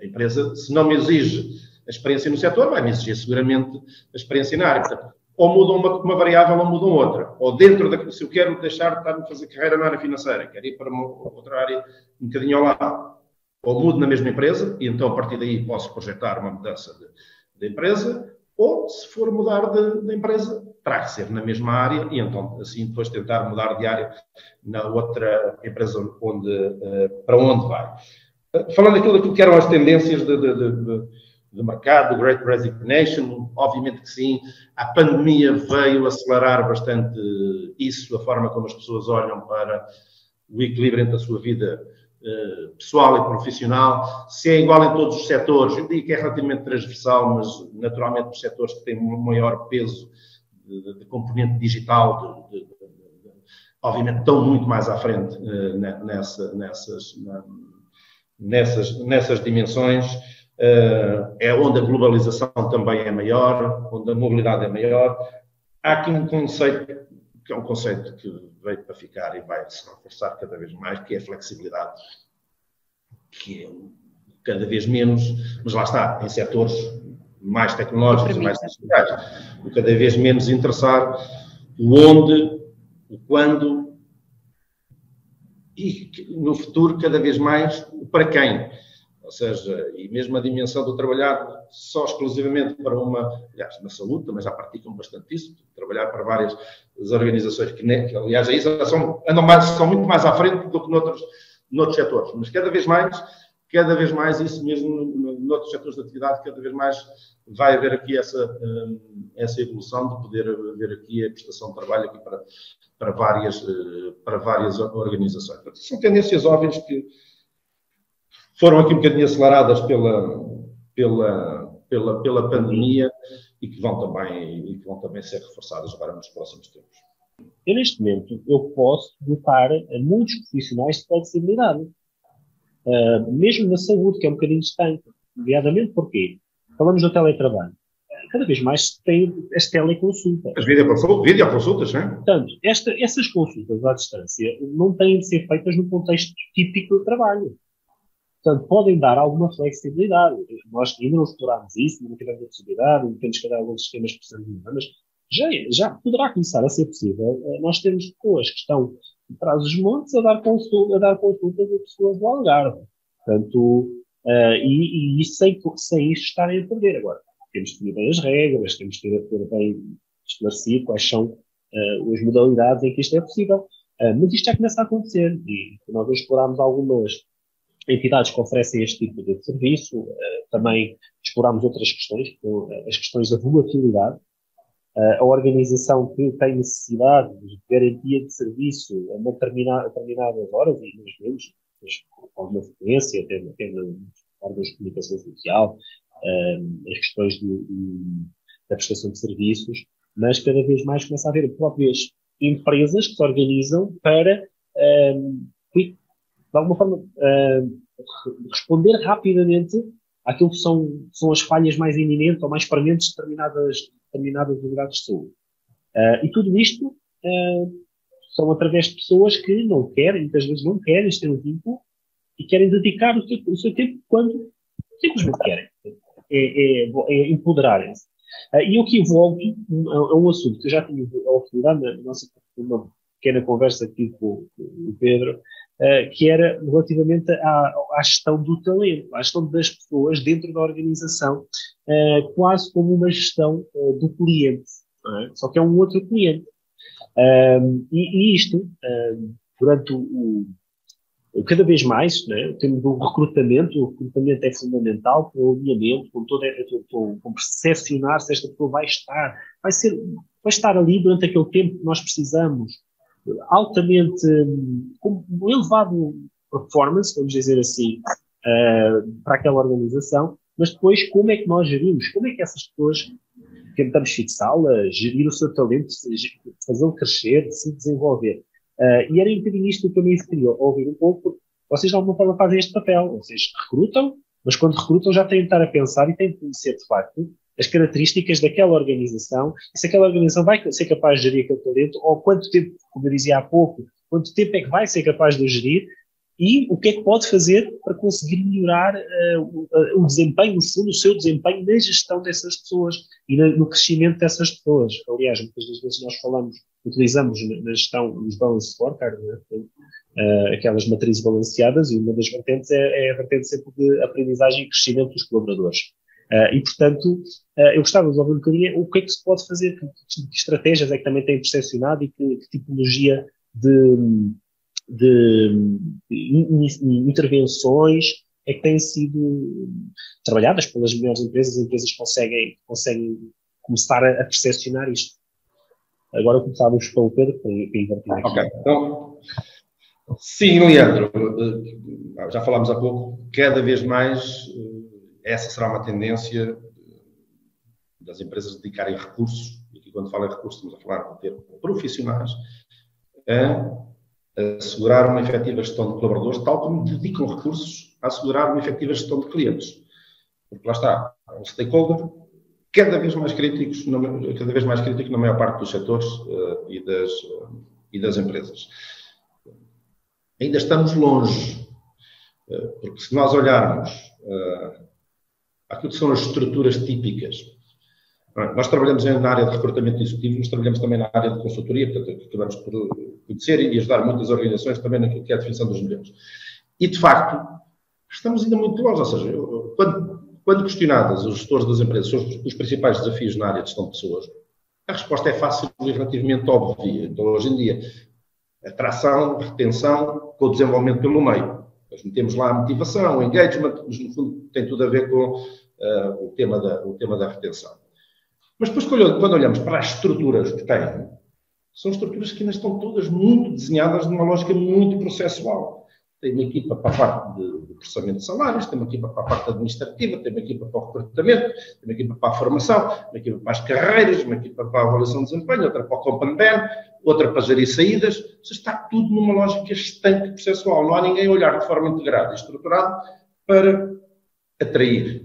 A empresa, se não me exige a experiência no setor, vai me exigir seguramente a experiência na área. Portanto, ou mudam uma, uma, variável ou mudam outra. Ou dentro da. Se eu quero deixar de estar a fazer carreira na área financeira, quero ir para uma, outra área um bocadinho ao lado, ou mudo na mesma empresa, e então a partir daí posso projetar uma mudança de, da empresa, ou se for mudar de, de, empresa, terá que ser na mesma área e então assim depois tentar mudar de área na outra empresa onde, uh, para onde vai. Uh, falando aquilo, daquilo que eram as tendências de, de, de mercado, do Great Resignation, obviamente que sim, a pandemia veio acelerar bastante isso, a forma como as pessoas olham para o equilíbrio entre a sua vida eh, pessoal e profissional, se é igual em todos os setores, eu digo que é relativamente transversal, mas naturalmente os setores que têm um maior peso de, de componente digital, de, de, obviamente estão muito mais à frente uh, nessa, nessas, na, nessas, nessas dimensões. Uh, é onde a globalização também é maior, onde a mobilidade é maior. Há aqui um conceito, que é um conceito que veio para ficar e vai se reforçar cada vez mais, que é a flexibilidade, que é cada vez menos, mas lá está, em setores mais tecnológicos e mais digitais, cada vez menos interessar o onde, o quando e no futuro cada vez mais o para quem. Ou seja, e mesmo a dimensão do trabalhar só exclusivamente para uma, aliás, na saúde também já praticam bastante isso, trabalhar para várias organizações que, que aliás, aí são, andam mais, são muito mais à frente do que noutros, noutros setores, mas cada vez mais, cada vez mais isso mesmo noutros setores de atividade, cada vez mais vai haver aqui essa, hum, essa evolução de poder haver aqui a prestação de trabalho aqui para, para, várias, eh, para várias organizações. São tendências óbvias que foram aqui um bocadinho aceleradas pela, pela, pela, pela pandemia e que vão também e que vão também ser reforçadas agora nos próximos tempos. Eu, neste momento, eu posso dotar a muitos profissionais de flexibilidade. Uh, mesmo na saúde, que é um bocadinho distante. Nomeadamente porque falamos do teletrabalho. Cada vez mais se tem as teleconsultas. As videoconsultas, videoconsultas, não é? Portanto, esta, essas consultas à distância não têm de ser feitas no contexto típico de trabalho. Portanto, podem dar alguma flexibilidade. Nós ainda não explorámos isso, não tivemos a possibilidade, não temos que dar alguns sistemas de mas já, já poderá começar a ser possível. Eh, nós temos pessoas que estão atrás dos montes a dar, consulta, a dar consultas a pessoas do Algarve. Portanto, uh, e, e sem, sem isto estarem a perder. Agora, temos que ter bem as regras, temos que ter, ter bem esclarecido quais são uh, as modalidades em que isto é possível. Uh, mas isto já começa a acontecer e nós exploramos algumas entidades que oferecem este tipo de serviço, uh, também exploramos outras questões, as questões da volatilidade, a organização que tem necessidade de garantia de serviço a uma determinada, determinadas horas, e nós vemos com alguma frequência, até, até nas órgãos de comunicação social, as questões da prestação de serviços, mas cada vez mais começa a haver próprias empresas que se organizam para, de alguma forma, responder rapidamente àquilo que são, são as falhas mais iminentes ou mais prementes de determinadas, determinadas unidades de saúde. Uh, e tudo isto uh, são através de pessoas que não querem, muitas vezes não querem ter um vínculo e querem dedicar o seu, o seu tempo quando simplesmente querem. É, é, é empoderarem-se. Uh, e eu aqui volto a, a, um assunto que eu já tinha a oportunidade na nossa pequena conversa aqui com, com o Pedro, uh, que era relativamente à, à, gestão do talento, à gestão das pessoas dentro da organização, uh, quase como uma gestão do cliente, é? só que é um outro cliente. E, e, isto, durante o, o, cada vez mais, né, o tema do recrutamento, o recrutamento é fundamental para o alinhamento, com todo, com, com percepcionar se esta pessoa vai estar, vai ser, vai estar ali durante aquele tempo que nós precisamos, altamente, com um elevado performance, vamos dizer assim, uh, para aquela organização, mas depois como é que nós gerimos, como é que essas pessoas tentamos fixá-la, gerir o seu talento, fazê-lo crescer, se desenvolver. Uh, e era um bocadinho isto que eu me queria ouvir um pouco, vocês de alguma forma fazem este papel. Vocês recrutam, mas quando recrutam já têm de estar a pensar e têm de conhecer de facto as características daquela organização se aquela organização vai ser capaz de gerir aquele talento ou quanto tempo, como eu dizia há pouco, quanto tempo é que vai ser capaz de gerir e o que é que pode fazer para conseguir melhorar uh, o, desempenho, no fundo, o seu desempenho na gestão dessas pessoas e no crescimento dessas pessoas. Aliás, muitas das vezes nós falamos, utilizamos na gestão os balance scorecard, né? uh, aquelas matrizes balanceadas, e uma das vertentes é, é, a vertente sempre de aprendizagem e crescimento dos colaboradores. E, portanto, eu gostava de ouvir um bocadinho o que é que se pode fazer, que, que estratégias é que também tem percepcionado e que, que tipologia de de, intervenções é que têm sido trabalhadas pelas melhores empresas, as empresas conseguem, conseguem começar a, a percepcionar isto. Agora começávamos pelo Pedro, para, para invertir aqui. Ok, então, sim, Leandro, eh, já falámos há pouco, cada vez mais essa será uma tendência das empresas dedicarem recursos, e quando falo em recursos estamos a falar de ter profissionais, a assegurar uma efetiva gestão de colaboradores, tal como dedicam recursos a assegurar uma efetiva gestão de clientes. Porque lá está, um stakeholder cada vez mais críticos, cada vez mais crítico na maior parte dos setores uh, e, das, uh, e das empresas. Ainda estamos longe, uh, porque se nós olharmos aquilo que são as estruturas típicas nós trabalhamos na área de recrutamento executivo, mas trabalhamos também na área de consultoria, portanto, acabamos por conhecer e ajudar muitas organizações também naquilo que é a definição dos melhores. E, de facto, estamos ainda muito longe, ou seja, quando, quando questionadas os gestores das empresas sobre os principais desafios na área de gestão de pessoas, a resposta é fácil e relativamente óbvia. Então, hoje em dia, atração, retenção, com o desenvolvimento pelo meio. Nós metemos lá a motivação, o engagement, mas no fundo tem tudo a ver com uh, o, tema da, o tema da retenção. Mas depois, quando olhamos para as estruturas que têm, são estruturas que ainda estão todas muito desenhadas numa lógica muito processual. Tem uma equipa para a parte de, processamento de salários, tem uma equipa para a parte administrativa, tem uma equipa para o recrutamento, tem uma equipa para a formação, uma equipa para as carreiras, uma equipa para a avaliação de desempenho, outra para o company ban, outra para gerir saídas. Está tudo numa lógica estanque processual. Não há ninguém a olhar de forma integrada e estruturada para atrair,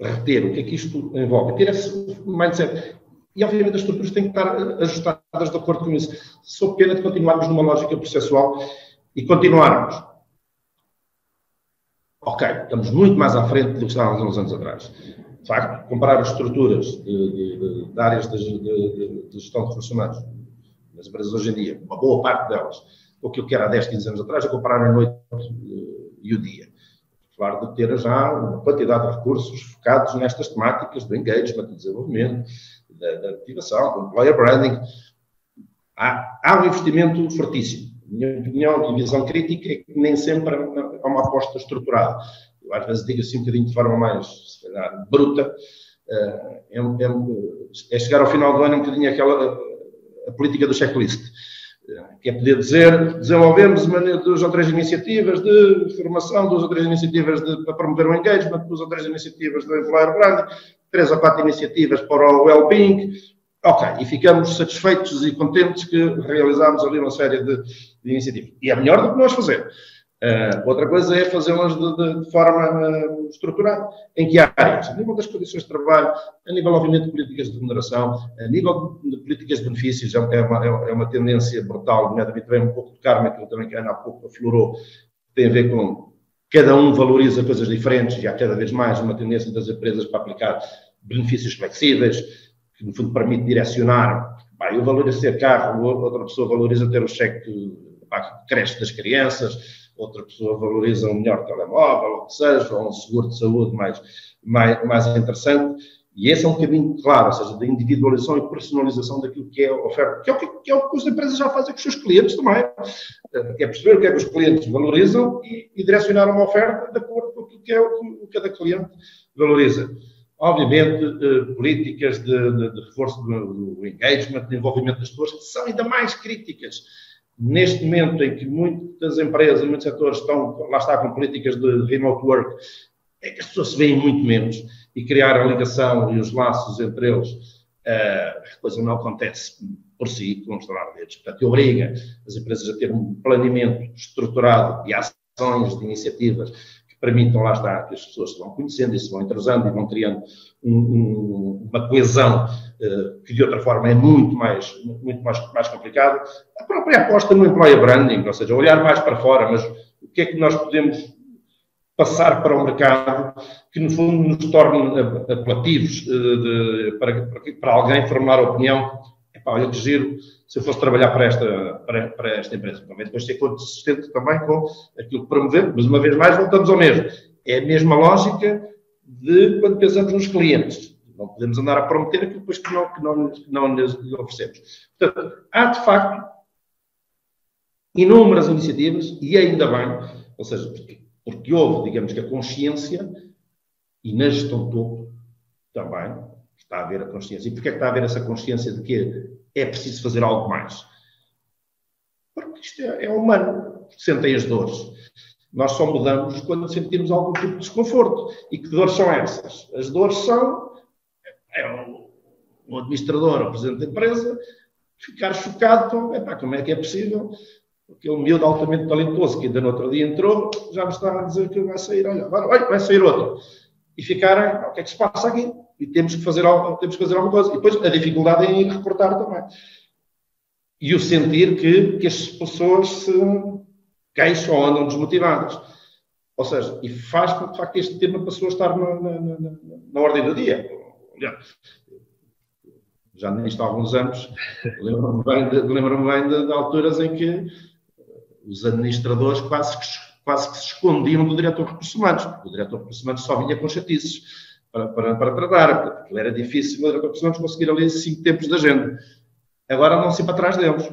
reter, o que é que isto envolve? Ter esse mindset. E, obviamente, as estruturas têm que estar ajustadas de acordo com isso. Sou pena de continuarmos numa lógica processual e continuarmos. Ok, estamos muito mais à frente do que estávamos uns anos atrás. De facto, comparar as estruturas de, de, de áreas de, de, gestão de humanos nas empresas hoje em dia, uma boa parte delas, aquilo que era há 10, 15 anos atrás, é comparar a noite eh, e o dia falar de ter já uma quantidade de recursos focados nestas temáticas do engagement, do desenvolvimento, da, da do employer branding. Há, há, um investimento fortíssimo. minha opinião e visão crítica é que nem sempre há uma aposta estruturada. Eu às vezes digo assim um bocadinho de forma mais, se calhar, bruta, é, é, é, chegar ao final do ano um bocadinho aquela a política do checklist, que é poder dizer, desenvolvemos duas ou três iniciativas de formação, duas ou três iniciativas de, para promover o engagement, duas ou três iniciativas de employer branding, três ou quatro iniciativas para o well-being, ok, e ficamos satisfeitos e contentes que realizámos ali uma série de, de iniciativas. E é melhor do que nós fazer. Uh, outra coisa é fazê-las de, de, de, forma uh, estruturada. Em que áreas? A nível das condições de trabalho, a nível, obviamente, de políticas de remuneração, a nível de políticas de benefícios, é, é uma, é uma tendência brutal, nomeadamente também um pouco de karma, aquilo também que a Ana há pouco aflorou, tem a ver com cada um valoriza coisas diferentes e há cada vez mais uma tendência das empresas para aplicar benefícios flexíveis, que no fundo permite direcionar. Pá, eu valorizo ter carro, outra pessoa valoriza ter o cheque pá, creche das crianças, outra pessoa valoriza um melhor telemóvel, ou que seja, ou um seguro de saúde mais, mais, mais interessante. E esse é um caminho claro, ou seja, da individualização e personalização daquilo que é a oferta, que é o que, que, é o que as empresas já fazem com os seus clientes também. É perceber o que é que os clientes valorizam e, e direcionar uma oferta de acordo com aquilo que é o que cada cliente valoriza. Obviamente, eh, políticas de, de, de reforço do, do engagement, de envolvimento das pessoas, que são ainda mais críticas Neste momento em que muitas empresas, muitos setores estão, lá está, com políticas de remote work, é que as pessoas se veem muito menos e criar a ligação e os laços entre eles, uh, a coisa não acontece por si, com instalar dedos. Portanto, obriga as empresas a ter um planeamento estruturado de ações, de iniciativas permitam, lá está, que as pessoas se vão conhecendo e se vão entrosando e vão criando um, um, uma coesão uh, que de outra forma é muito mais, muito mais, mais complicada. A própria aposta no employer branding, ou seja, olhar mais para fora, mas o que é que nós podemos passar para o mercado que, no fundo, nos torne apelativos uh, de, para, para, alguém formar opinião. Epá, olha que giro se eu fosse trabalhar para esta, para, para esta empresa. Também depois ser consistente também com aquilo que promovemos, mas uma vez mais voltamos ao mesmo. É a mesma lógica de quando pensamos nos clientes. Não podemos andar a prometer aquilo depois que não, que não, que não lhes oferecemos. Portanto, há de facto inúmeras iniciativas, e ainda bem, ou seja, porque, porque houve, digamos que a consciência, e na gestão topo também está a haver a consciência. E porquê é que está a haver essa consciência de que é preciso fazer algo mais? Porque isto é, é humano, sentem as dores. Nós só mudamos quando sentimos algum tipo de desconforto. E que dores são essas? As dores são é o, o administrador o presidente da empresa ficar chocado com epá, como é que é possível aquele miúdo altamente talentoso que ainda no outro dia entrou, já me estava a dizer que vai sair, olha, vai, vai sair outro. E ficarem, o que é que se passa aqui? E temos que fazer, temos que fazer alguma coisa. E depois a dificuldade em reportar também. E o sentir que, que as pessoas se queixam ou andam desmotivadas. Ou seja, e faz com que, de facto, este tema passou a estar na, na, na, na ordem do dia. Já nisto há alguns anos, lembro-me bem, de, lembro bem de, de, alturas em que os administradores quase que, quase que se escondiam do diretor de recursos humanos. O diretor de recursos humanos só vinha com chatices para, para, para tratar, porque era difícil recursos humanos conseguir ali cinco tempos de agenda. Agora não se para trás deles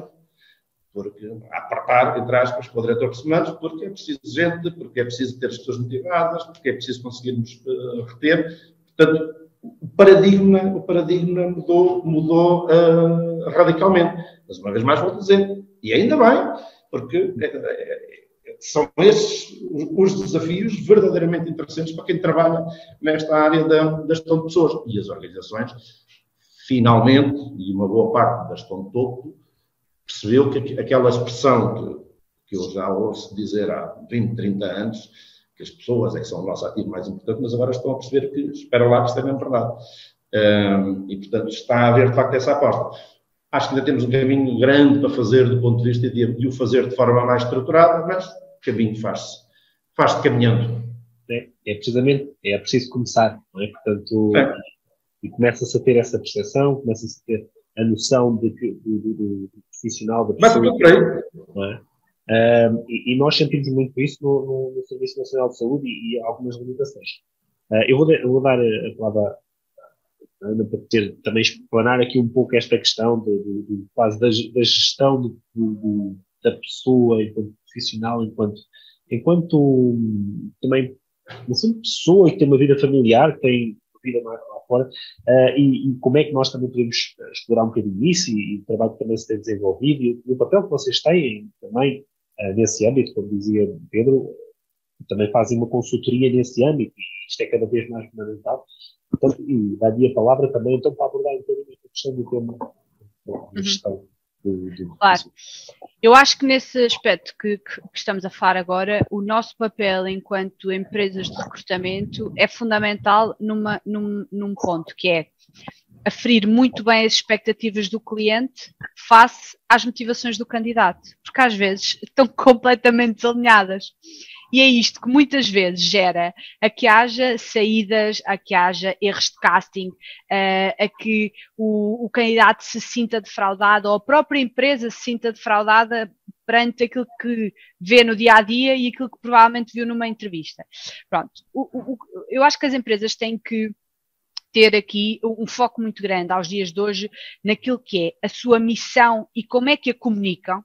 porque a apertar, entre aspas, para o diretor de semanas, porque é preciso gente, porque é preciso ter as pessoas motivadas, porque é preciso conseguirmos uh, reter. Portanto, o paradigma, o paradigma mudou, mudou uh, radicalmente. Mas uma vez mais vou dizer, e ainda bem, porque é, são esses os desafios verdadeiramente interessantes para quem trabalha nesta área da, da gestão de pessoas. E as organizações, finalmente, e uma boa parte da gestão de topo, percebeu que aquela expressão que, que eu já ouço dizer há 20, 30 anos, que as pessoas é que são o nosso ativo mais importante, mas agora estão a perceber que, espera lá, que isto é mesmo verdade. Um, e, portanto, está a haver, de facto, essa aposta. Acho que ainda temos um caminho grande para fazer do ponto de vista de, de o fazer de forma mais estruturada, mas caminho faz-se faz caminhando. É, é, precisamente, é preciso começar, não é? Portanto, é. e começa-se a ter essa percepção, começa-se a ter a noção de que, do, do, do profissional da pessoa. Mas, é? um, e, e, nós sentimos muito isso no, no, no, Serviço Nacional de Saúde e, e algumas limitações. Uh, eu, vou eu, vou dar a palavra à Ana para ter, também explanar aqui um pouco esta questão de, de, de quase da, da, gestão do, da pessoa, enquanto profissional, enquanto, enquanto também, no fundo, pessoa que tem uma vida familiar, que tem uma vida lá, fora, uh, e, e, como é que nós também podemos explorar um bocadinho isso e, e o trabalho que também se tem desenvolvido e, e o papel que vocês têm também uh, nesse âmbito, como dizia Pedro, também fazem uma consultoria nesse âmbito e isto é cada vez mais fundamental. Portanto, e dá-lhe a palavra também então para abordar um bocadinho a questão do tema da Claro. Eu acho que nesse aspecto que, que, estamos a falar agora, o nosso papel enquanto empresas de recrutamento é fundamental numa, num, num ponto, que é aferir muito bem as expectativas do cliente face às motivações do candidato, porque às vezes estão (laughs) completamente desalinhadas. E é isto que muitas vezes gera a que haja saídas, a que haja erros de casting, uh, a que o, o, candidato se sinta defraudado ou a própria empresa se sinta defraudada perante aquilo que vê no dia a dia e aquilo que provavelmente viu numa entrevista. Pronto, o, o, eu acho que as empresas têm que ter aqui um foco muito grande aos dias de hoje naquilo que é a sua missão e como é que a comunicam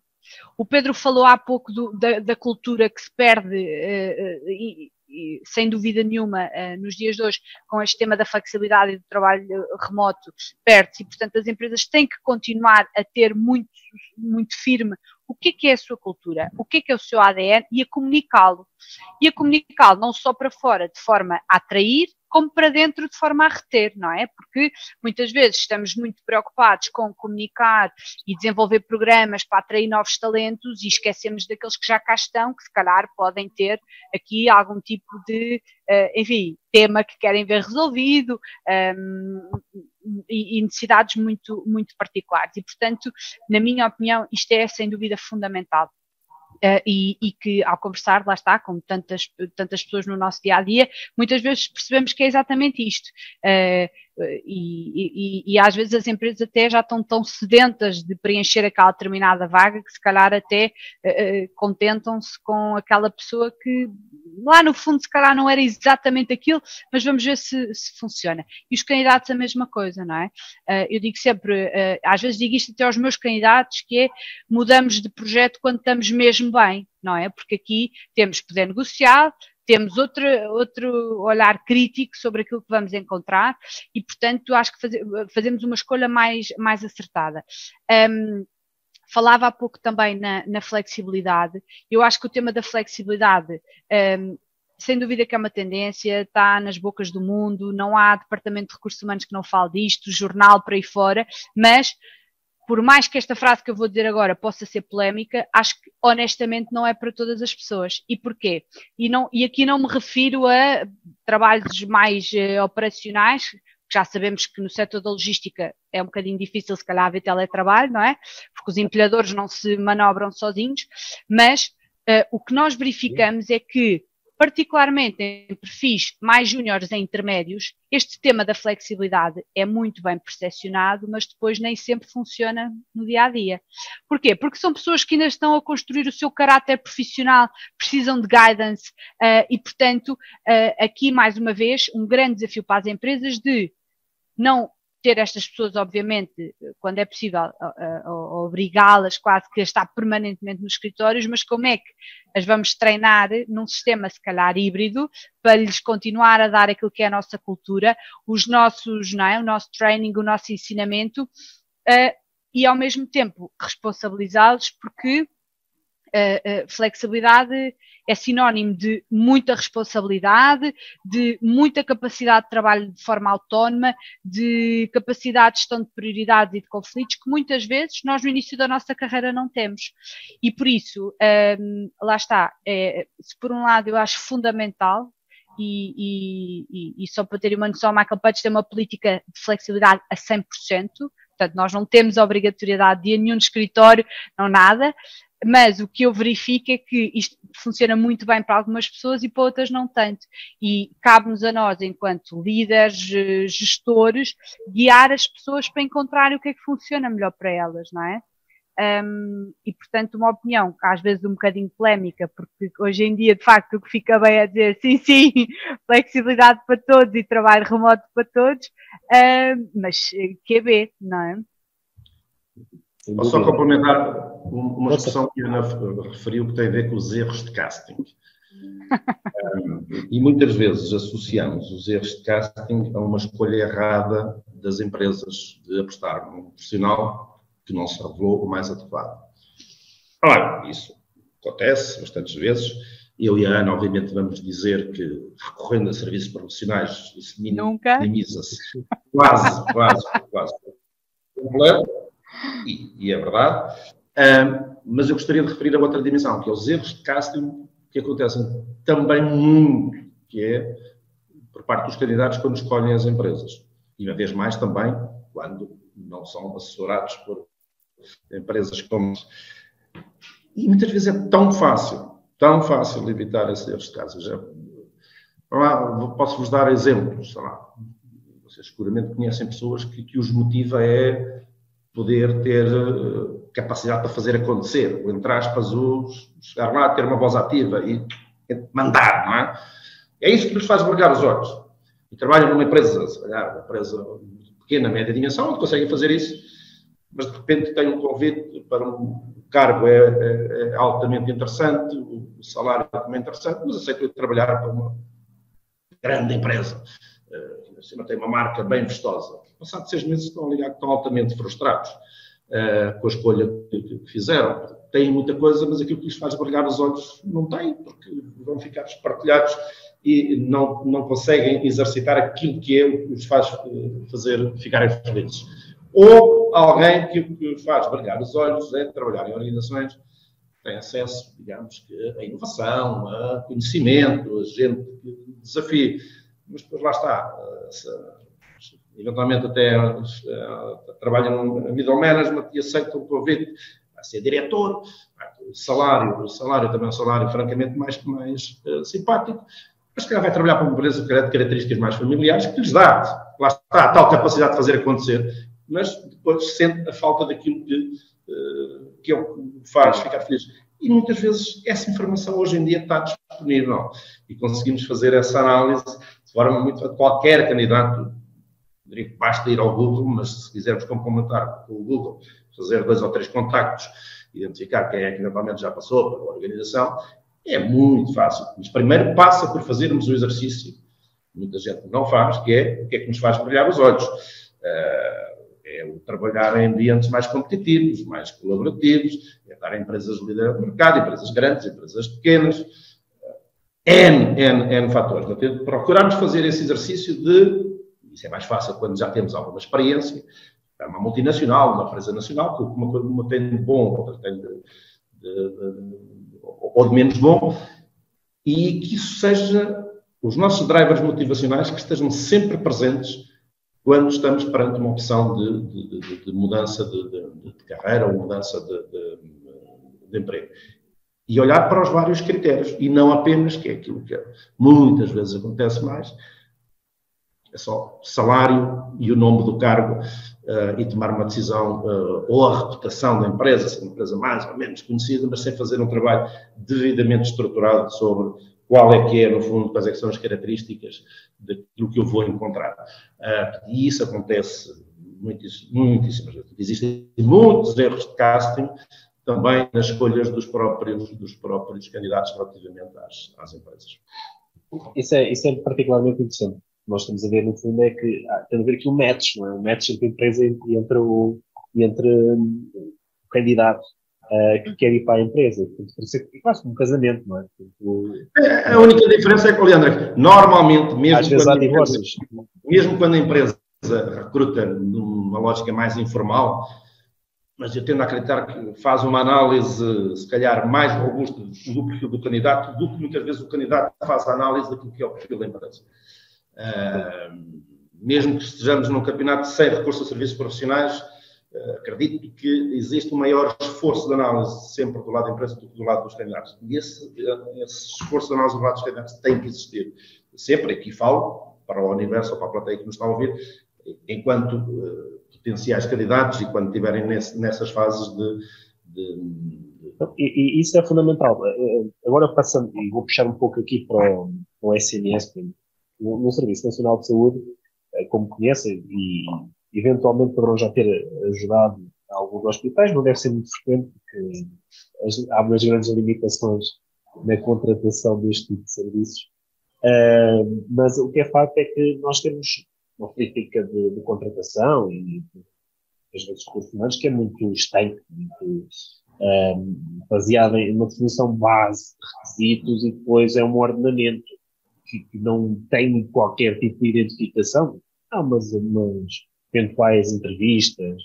o Pedro falou há pouco do, da, da, cultura que se perde, uh, e, e, sem dúvida nenhuma, uh, nos dias de hoje, com este tema da flexibilidade e do trabalho remoto, perde-se, e portanto as empresas têm que continuar a ter muito, muito firme o que é, que é a sua cultura, o que é, que é o seu ADN e a comunicá-lo. E a comunicá-lo não só para fora, de forma a atrair, como para dentro de forma a reter, não é? Porque muitas vezes estamos muito preocupados com comunicar e desenvolver programas para atrair novos talentos e esquecemos daqueles que já cá estão, que se calhar podem ter aqui algum tipo de, uh, enfim, tema que querem ver resolvido um, e, e necessidades muito, muito particulares. E, portanto, na minha opinião, isto é sem dúvida fundamental. Uh, e, e, que ao conversar, lá está, com tantas, tantas pessoas no nosso dia a dia, muitas vezes percebemos que é exatamente isto. Uh, e, e, e, às vezes as empresas até já estão tão sedentas de preencher aquela determinada vaga que se calhar até uh, contentam-se com aquela pessoa que lá no fundo se calhar não era exatamente aquilo, mas vamos ver se, se funciona. E os candidatos a mesma coisa, não é? Uh, eu digo sempre, uh, às vezes digo isto até aos meus candidatos, que é mudamos de projeto quando estamos mesmo bem, não é? Porque aqui temos poder negociar, temos outro, outro olhar crítico sobre aquilo que vamos encontrar e, portanto, acho que faz, fazemos uma escolha mais, mais acertada. Um, falava há pouco também na, na, flexibilidade. Eu acho que o tema da flexibilidade, um, sem dúvida que é uma tendência, está nas bocas do mundo, não há departamento de recursos humanos que não fale disto, jornal para aí fora, mas por mais que esta frase que eu vou dizer agora possa ser polémica, acho que honestamente não é para todas as pessoas. E porquê? E, não, e aqui não me refiro a trabalhos mais uh, operacionais, já sabemos que no setor da logística é um bocadinho difícil se calhar haver teletrabalho, não é? Porque os empilhadores não se manobram sozinhos, mas uh, o que nós verificamos é que particularmente em perfis mais júniores e intermédios, este tema da flexibilidade é muito bem percepcionado, mas depois nem sempre funciona no dia a dia. Porquê? Porque são pessoas que ainda estão a construir o seu caráter profissional, precisam de guidance uh, e, portanto, uh, aqui mais uma vez um grande desafio para as empresas de não ter estas pessoas, obviamente, quando é possível, obrigá-las quase que a estar permanentemente nos escritórios, mas como é que as vamos treinar num sistema, se calhar, híbrido, para lhes continuar a dar aquilo que é a nossa cultura, os nossos, não é, o nosso training, o nosso ensinamento, uh, e ao mesmo tempo responsabilizá-los porque uh, uh, flexibilidade é sinónimo de muita responsabilidade, de muita capacidade de trabalho de forma autónoma, de capacidade de gestão de prioridades e de conflitos que muitas vezes nós no início da nossa carreira não temos. E por isso, um, lá está, é, se por um lado eu acho fundamental e, e, e, só para ter uma noção, Michael Page tem uma política de flexibilidade a 100%, portanto nós não temos a obrigatoriedade de a nenhum escritório, não nada, mas o que eu verifico é que isto funciona muito bem para algumas pessoas e para outras não tanto. E cabe-nos a nós, enquanto líderes, eh, gestores, guiar as pessoas para encontrarem o que é que funciona melhor para elas, não é? Um, e portanto uma opinião às vezes um bocadinho polémica, porque hoje em dia de facto o que fica bem é dizer sim, sim, (laughs) flexibilidade para todos e trabalho remoto para todos, um, mas QB, não é? Posso só complementar uma expressão que a Ana referiu que tem a ver com os erros de casting. um, e muitas vezes associamos os erros de casting a uma escolha errada das empresas de apostar num profissional que não se revelou o mais adequado. Ora, isso acontece bastantes vezes. Eu e a Ana, obviamente, vamos dizer que recorrendo a serviços profissionais, isso minimiza-se quase, quase, quase (laughs) completo, e, e é verdade. Mas eu gostaria de referir a outra dimensão, que é os erros de casting que acontecem também muito, que é por parte dos candidatos quando escolhem as empresas. E uma vez mais também quando não são assessorados por empresas como. E muitas vezes é tão fácil, tão fácil evitar esses erros de casting. Já, posso-vos dar exemplos, lá, vocês seguramente conhecem pessoas que, que os motiva é poder ter eh, capacidade para fazer acontecer, o entre aspas, o chegar lá, ter uma voz ativa e mandar, não é? É isso que lhes faz brilhar os olhos. E trabalham numa empresa, se calhar, uma empresa pequena, média dimensão, onde conseguem fazer isso, mas de repente têm um convite para um cargo é, é, é altamente interessante, o salário é também interessante, mas aceitam trabalhar para uma grande empresa. Uh, cima tem uma marca bem vistosa. Passados seis meses estão, ligados, estão altamente frustrados uh, com a escolha que, que, fizeram. Têm muita coisa, mas aquilo que lhes faz brilhar os olhos não têm, porque vão ficar espartilhados e não, não conseguem exercitar aquilo que é o que os faz eh, fazer ficarem felizes. Ou alguém que o que faz brilhar os olhos é trabalhar em organizações tem acesso, digamos, a inovação, a conhecimento, a gente que. Mas depois lá está, eventualmente até uh, trabalham no middle management e aceitam o convite a ser diretor, o salário, salário também é um salário francamente mais, mais uh, simpático, mas calhar vai trabalhar para uma empresa de características mais familiares que lhes dá, lá está, a tal capacidade de fazer acontecer, mas depois sente a falta daquilo que, uh, que é o que faz ficar feliz. E muitas vezes essa informação hoje em dia está disponível e conseguimos fazer essa análise forma muito. Qualquer candidato basta ir ao Google, mas se quisermos complementar com o Google, fazer dois ou três contactos, identificar quem é que eventualmente já passou pela organização, é muito fácil. Mas primeiro passa por fazermos o exercício, muita gente não faz, que é o que é que nos faz brilhar os olhos. Uh, é o trabalhar em ambientes mais competitivos, mais colaborativos, é estar em empresas líderes do mercado, empresas grandes, empresas pequenas, N, N, N fatores. Portanto, fazer esse exercício de isso é mais fácil quando já temos alguma experiência. É uma multinacional, uma empresa nacional, que uma, uma tem de bom, outra tem de, de, de, ou de menos bom, e que isso seja os nossos drivers motivacionais que estejam sempre presentes quando estamos perante uma opção de, de mudança de, carreira ou mudança de, emprego. E olhar para os vários critérios, e não apenas, que é aquilo que muitas vezes acontece mais, é só salário e o nome do cargo uh, e tomar uma decisão, uh, ou a reputação da empresa, se é uma empresa mais ou menos conhecida, mas sem fazer um trabalho devidamente estruturado sobre qual é que é, no fundo, quais é são as características daquilo que eu vou encontrar. Uh, e isso acontece muitíssimas. Existem muitos erros de casting também nas escolhas dos próprios, dos próprios candidatos relativamente às, às empresas. Isso é, isso é particularmente interessante nós estamos a ver, no fundo, é que ah, tem a ver aqui um match, não é? Um match entre a empresa e entre o, e entre um, o candidato uh, que quer ir para a empresa. Portanto, por isso é quase um casamento, não é? Portanto, é a única diferença é que, Leandro, normalmente, mesmo quando, empresa, mesmo quando a empresa recruta numa lógica mais informal, mas eu tendo a acreditar que faz uma análise, se calhar, mais robusta do perfil do candidato do que muitas vezes o candidato faz a análise daquilo que é o perfil da empresa. Uh, mesmo que estejamos num campeonato sem recurso a serviços profissionais, uh, acredito que existe um maior esforço de análise sempre do lado da empresa do que do lado dos candidatos. E esse, esse esforço de análise do lado dos candidatos tem que existir. Sempre, aqui falo, para o universo ou para a plateia que nos está a ouvir, enquanto uh, potenciais candidatos e quando estiverem nessas fases de, de e, e, isso é fundamental. Agora passando, e vou puxar um pouco aqui para o, para o SNS, no, Serviço Nacional de Saúde, eh, como conhecem, e eventualmente poderão já ter ajudado alguns hospitais, não deve ser muito frequente, porque há umas grandes limitações na contratação deste tipo de serviços. Mas o que é facto é que nós temos uma política de, de contratação e às vezes recursos humanos que é muito estanque, muito um, baseada em uma definição base de requisitos e depois é um ordenamento que, que não tem qualquer tipo de identificação. Há umas, umas eventuais entrevistas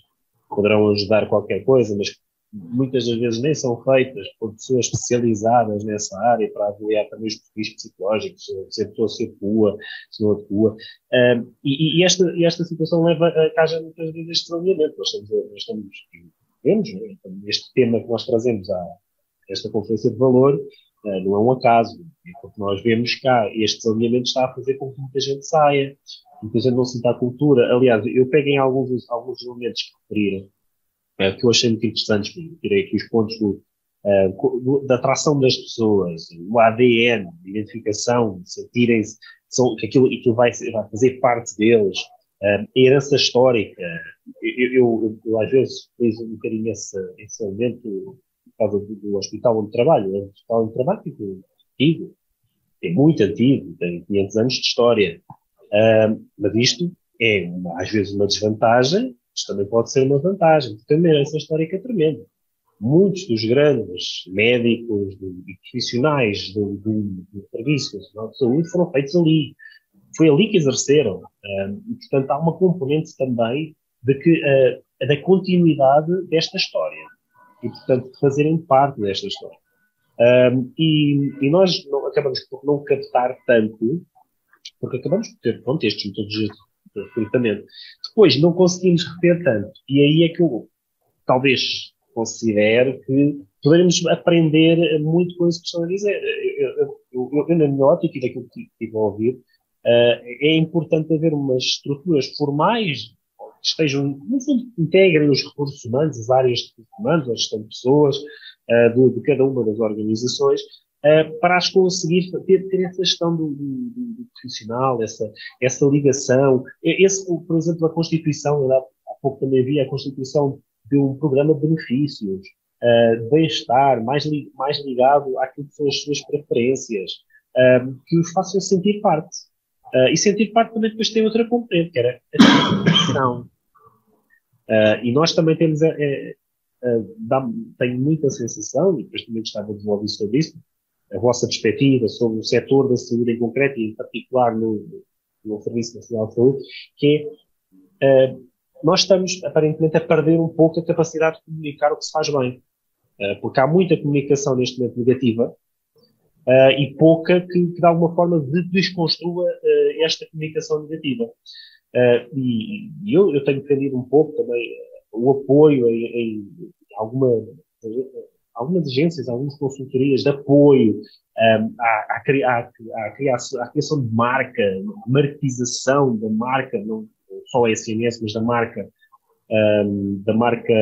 poderão ajudar qualquer coisa, mas muitas das vezes nem são feitas por pessoas especializadas nessa área para avaliar também os perfis psicológicos, se a pessoa se atua, se não atua. Um, e, e, esta, e esta situação leva a que haja muitas vezes este alinhamento. Nós estamos, nós estamos vemos, né? este tema que nós trazemos a esta conferência de valor uh, não é um acaso, é porque nós vemos cá este desalinhamento está a fazer com que muita gente saia, muita gente não sinta a cultura. Aliás, eu peguei alguns, alguns elementos que referiram, uh, que eu achei muito interessantes, tirei aqui os pontos do, uh, da atração das pessoas, o ADN, identificação, sentirem-se, que aquilo, aquilo vai, vai fazer parte deles, a herança histórica. Eu, eu, eu, às vezes fiz um bocadinho esse, esse elemento por causa do, do, hospital onde trabalho. É um hospital onde trabalho tipo, antigo, é muito antigo, tem 500 anos de história. Uh, mas isto é, uma, às vezes, uma desvantagem, mas também pode ser uma vantagem, porque tem uma herança histórica tremenda. Muitos dos grandes médicos e profissionais do, do, do Serviço Nacional de Saúde foram feitos ali foi ali que exerceram. e, portanto, há uma componente também de que, uh, da continuidade desta história. E, portanto, de fazerem parte desta história. Um, e, e, nós não, acabamos por não captar tanto, porque acabamos por ter, pronto, estes de recrutamento. Depois, não conseguimos reter tanto. E aí é que eu, talvez, considero que poderemos aprender muito com isso que estão a dizer. Eu, eu, eu, eu na minha ótica e daquilo que estive a ouvir, Uh, é importante haver umas estruturas formais que estejam, no fundo, integrem os recursos humanos, as áreas de recursos humanos, a gestão de pessoas, uh, de, cada uma das organizações, uh, para as conseguir ter, ter essa gestão do, do, do, profissional, essa, essa ligação. Esse, por exemplo, a Constituição, há pouco também havia a Constituição de um programa de benefícios, de bem-estar, mais, li, mais ligado àquilo que são as suas preferências, que os façam sentir parte. Uh, e sentir parte também depois tem outra componente, que era a. Uh, e nós também temos, a, a, dá, tenho muita sensação, e depois também gostava de desenvolver sobre isso, a vossa perspectiva sobre o setor da saúde em concreto e em particular no, no Serviço Nacional de Saúde, que é, uh, nós estamos aparentemente a perder um pouco a capacidade de comunicar o que se faz bem. porque há muita comunicação neste momento negativa, uh, e pouca que, que, de alguma forma desconstrua uh, esta comunicação negativa. E, eu, eu, tenho defendido um pouco também o apoio em, em alguma, algumas agências, algumas consultorias de apoio um, à, à, criação, de marca, marketização da marca, não só a SMS, mas da marca, um, da marca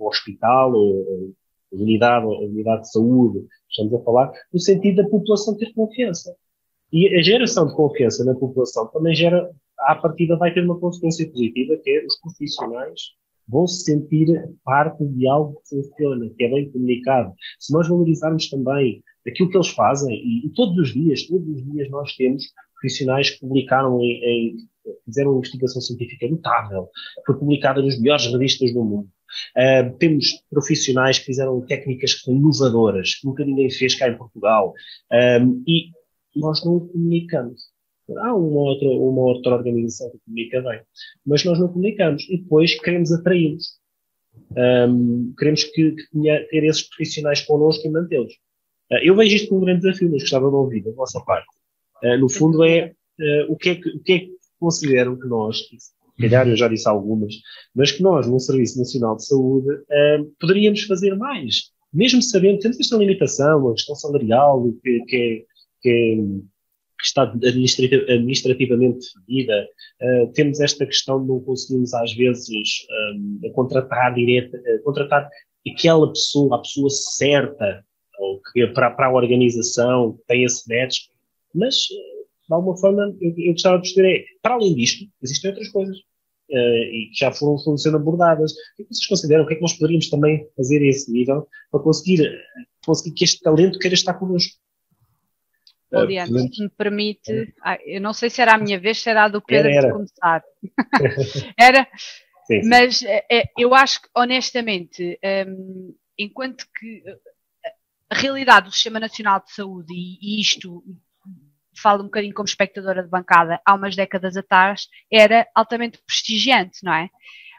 hospital ou, unidade, unidade de saúde, estamos a falar, no sentido da população ter confiança. E a geração de confiança na população também gera, à partida, vai ter uma consequência positiva, que é os profissionais vão se sentir parte de algo que funciona, que é bem comunicado. Se nós valorizarmos também aquilo que eles fazem, e, e todos os dias, todos os dias nós temos profissionais que publicaram em, em fizeram uma investigação científica notável, foi publicada nas melhores revistas do mundo. Uh, temos profissionais que fizeram técnicas que são inovadoras, que nunca ninguém fez cá em Portugal, um, e nós não comunicamos. Há uma outra, uma outra organização que comunica bem, mas nós não comunicamos e depois queremos atraí-los. Um, queremos que, que tenha, ter esses profissionais connosco e mantê-los. Uh, eu vejo isto como um grande desafio, mas gostava de ouvir da vossa parte. Uh, no fundo, é uh, o, que é que, o que é que consideram que nós, calhar eu já disse algumas, mas que nós, no Serviço Nacional de Saúde, poderíamos fazer mais. Mesmo sabendo temos esta limitação, a questão salarial, que, que, é, que, é, que está administrativamente definida, uh, temos esta questão de não conseguirmos, às vezes, um, contratar direta, uh, contratar aquela pessoa, a pessoa certa, ou que, para, para a organização, que tem esse match, mas de alguma forma, eu, eu gostava de perceber é, para além disto, existem outras coisas. e que já foram, foram sendo abordadas. O que é que vocês consideram? O que é que nós poderíamos também fazer a esse nível para conseguir, conseguir que este talento queira estar connosco? Poliana, se me permite, ah, eu não sei se era a minha vez, se era a do Pedro era, era. de começar. (laughs) era, sim, sim. mas é, eu acho que, honestamente, um, enquanto que a realidade do Sistema Nacional de Saúde, e, e isto falo um bocadinho como espectadora de bancada, há umas décadas atrás, era altamente prestigiante, não é?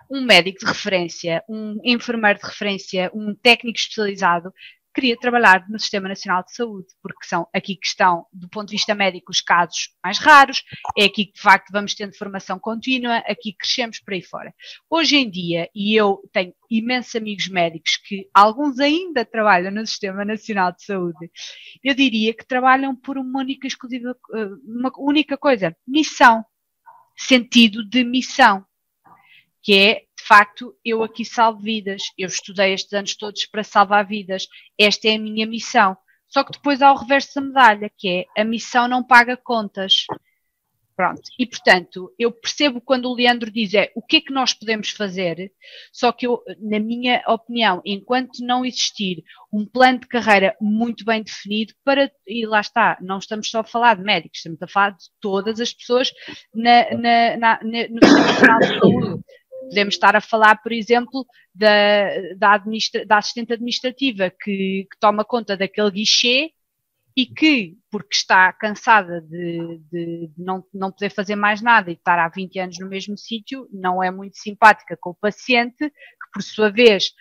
Um médico de referência, um enfermeiro de referência, um técnico especializado queria trabalhar no Sistema Nacional de Saúde, porque são aqui que estão, do ponto de vista médico, os casos mais raros, é aqui que de facto vamos tendo formação contínua, aqui crescemos por aí fora. Hoje em dia, e eu tenho imensos amigos médicos que alguns ainda trabalham no Sistema Nacional de Saúde, eu diria que trabalham por uma única exclusiva, eh, uma única coisa, missão, sentido de missão, que é facto, eu aqui salvo vidas. Eu estudei estes anos todos para salvar vidas. Esta é a minha missão. Só que depois há o reverso da medalha, que é a missão não paga contas. Pronto. E, portanto, eu percebo quando o Leandro diz é o que é que nós podemos fazer, só que eu, na minha opinião, enquanto não existir um plano de carreira muito bem definido para, e lá está, não estamos só a falar de médicos, estamos a falar de todas as pessoas na, na, na, no Sistema de Saúde. Podemos estar a falar, por exemplo, da, da, administra, da assistente administrativa que, que, toma conta daquele guichê e que, porque está cansada de, de, de, não, não poder fazer mais nada e estar há 20 anos no mesmo sítio, não é muito simpática com o paciente, que por sua vez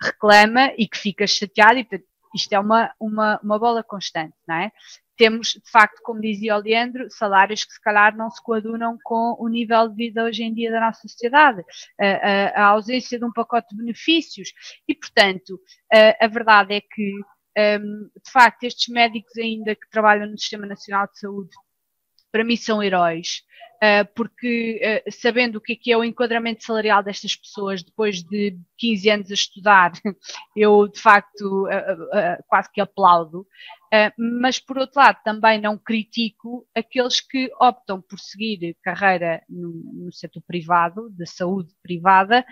reclama e que fica chateado, e isto é uma, uma, uma bola constante, não é? Temos, de facto, como dizia o Leandro, salários que se calhar não se coadunam com o nível de vida hoje em dia da nossa sociedade, a, a, a ausência de um pacote de benefícios. E, portanto, a, a verdade é que, um, de facto, estes médicos ainda que trabalham no Sistema Nacional de Saúde, para mim são heróis, uh, porque uh, sabendo o que é, que é o enquadramento salarial destas pessoas depois de 15 anos a estudar, (laughs) eu de facto uh, quase que aplaudo. mas por outro lado também não critico aqueles que optam por seguir carreira no, no setor privado, da saúde privada,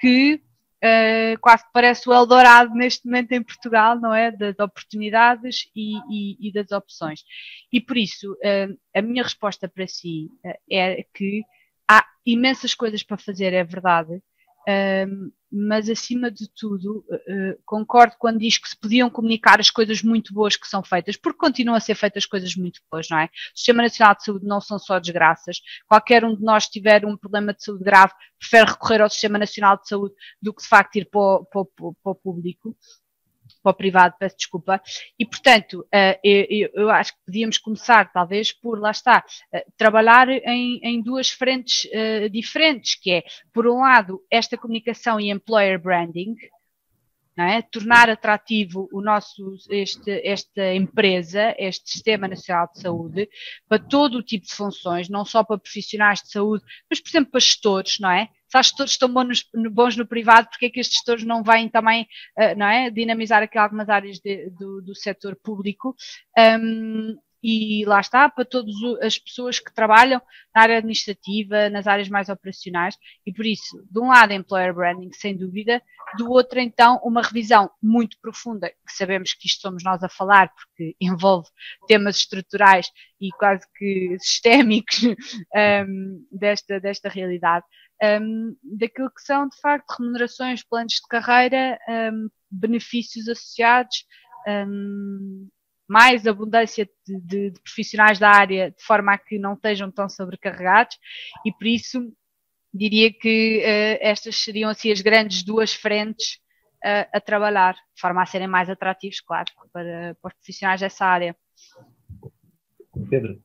que uh, quase que parece o Eldorado neste momento em Portugal, não é? Das oportunidades e, e, e das opções. E por isso, uh, a minha resposta para si uh, é que há imensas coisas para fazer, é verdade, mas acima de tudo, uh, concordo quando diz que se podiam comunicar as coisas muito boas que são feitas, porque continuam a ser feitas coisas muito boas, não é? O Sistema Nacional de Saúde não são só desgraças. Qualquer um de nós tiver um problema de saúde grave, prefere recorrer ao Sistema Nacional de Saúde do que de facto ir para o, para o, para o público para o privado, peço desculpa. E, portanto, uh, eu, acho que podíamos começar, talvez, por, lá está, uh, trabalhar em, em, duas frentes uh, diferentes, que é, por um lado, esta comunicação e employer branding, é? tornar atrativo o nosso, este, esta empresa, este Sistema Nacional de Saúde, para todo o tipo de funções, não só para profissionais de saúde, mas, por exemplo, para gestores, não é? Se as gestores estão bons no, bons no privado, porque é que estes gestores não vêm também, uh, não é? Dinamizar aqui algumas áreas de, do, do setor público. Um, e lá está, para todas as pessoas que trabalham na área administrativa, nas áreas mais operacionais, e por isso, de um lado, employer branding, sem dúvida, do outro, então, uma revisão muito profunda, que sabemos que isto somos nós a falar, porque (laughs) envolve temas estruturais e quase que sistémicos (laughs) um, desta, desta realidade, um, daquilo que são, de facto, remunerações, planos de carreira, um, benefícios associados, um, mais abundância de, de, de, profissionais da área, de forma a que não estejam tão sobrecarregados, e por isso diria que uh, estas seriam assim as grandes duas frentes uh, a trabalhar, de forma a serem mais atrativos, claro, para, para os profissionais dessa área. Pedro.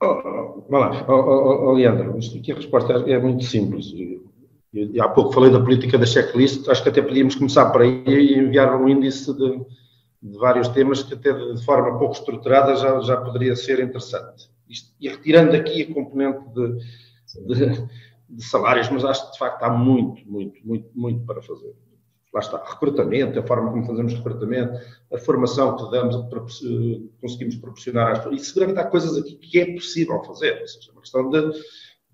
Oh, oh, lá, oh, oh, Leandro, aqui a resposta é muito simples. Eu, há pouco falei da política da checklist, acho que até podíamos começar por aí e enviar um índice de, de vários temas que até de forma pouco estruturada já, já poderia ser interessante. Isto, e retirando aqui a componente de, de, de, salários, mas acho que de facto há muito, muito, muito, muito para fazer. Lá está, recrutamento, a forma como fazemos recrutamento, a formação que damos, para, conseguimos proporcionar às pessoas. E seguramente há coisas aqui que é possível fazer, ou seja, uma questão de,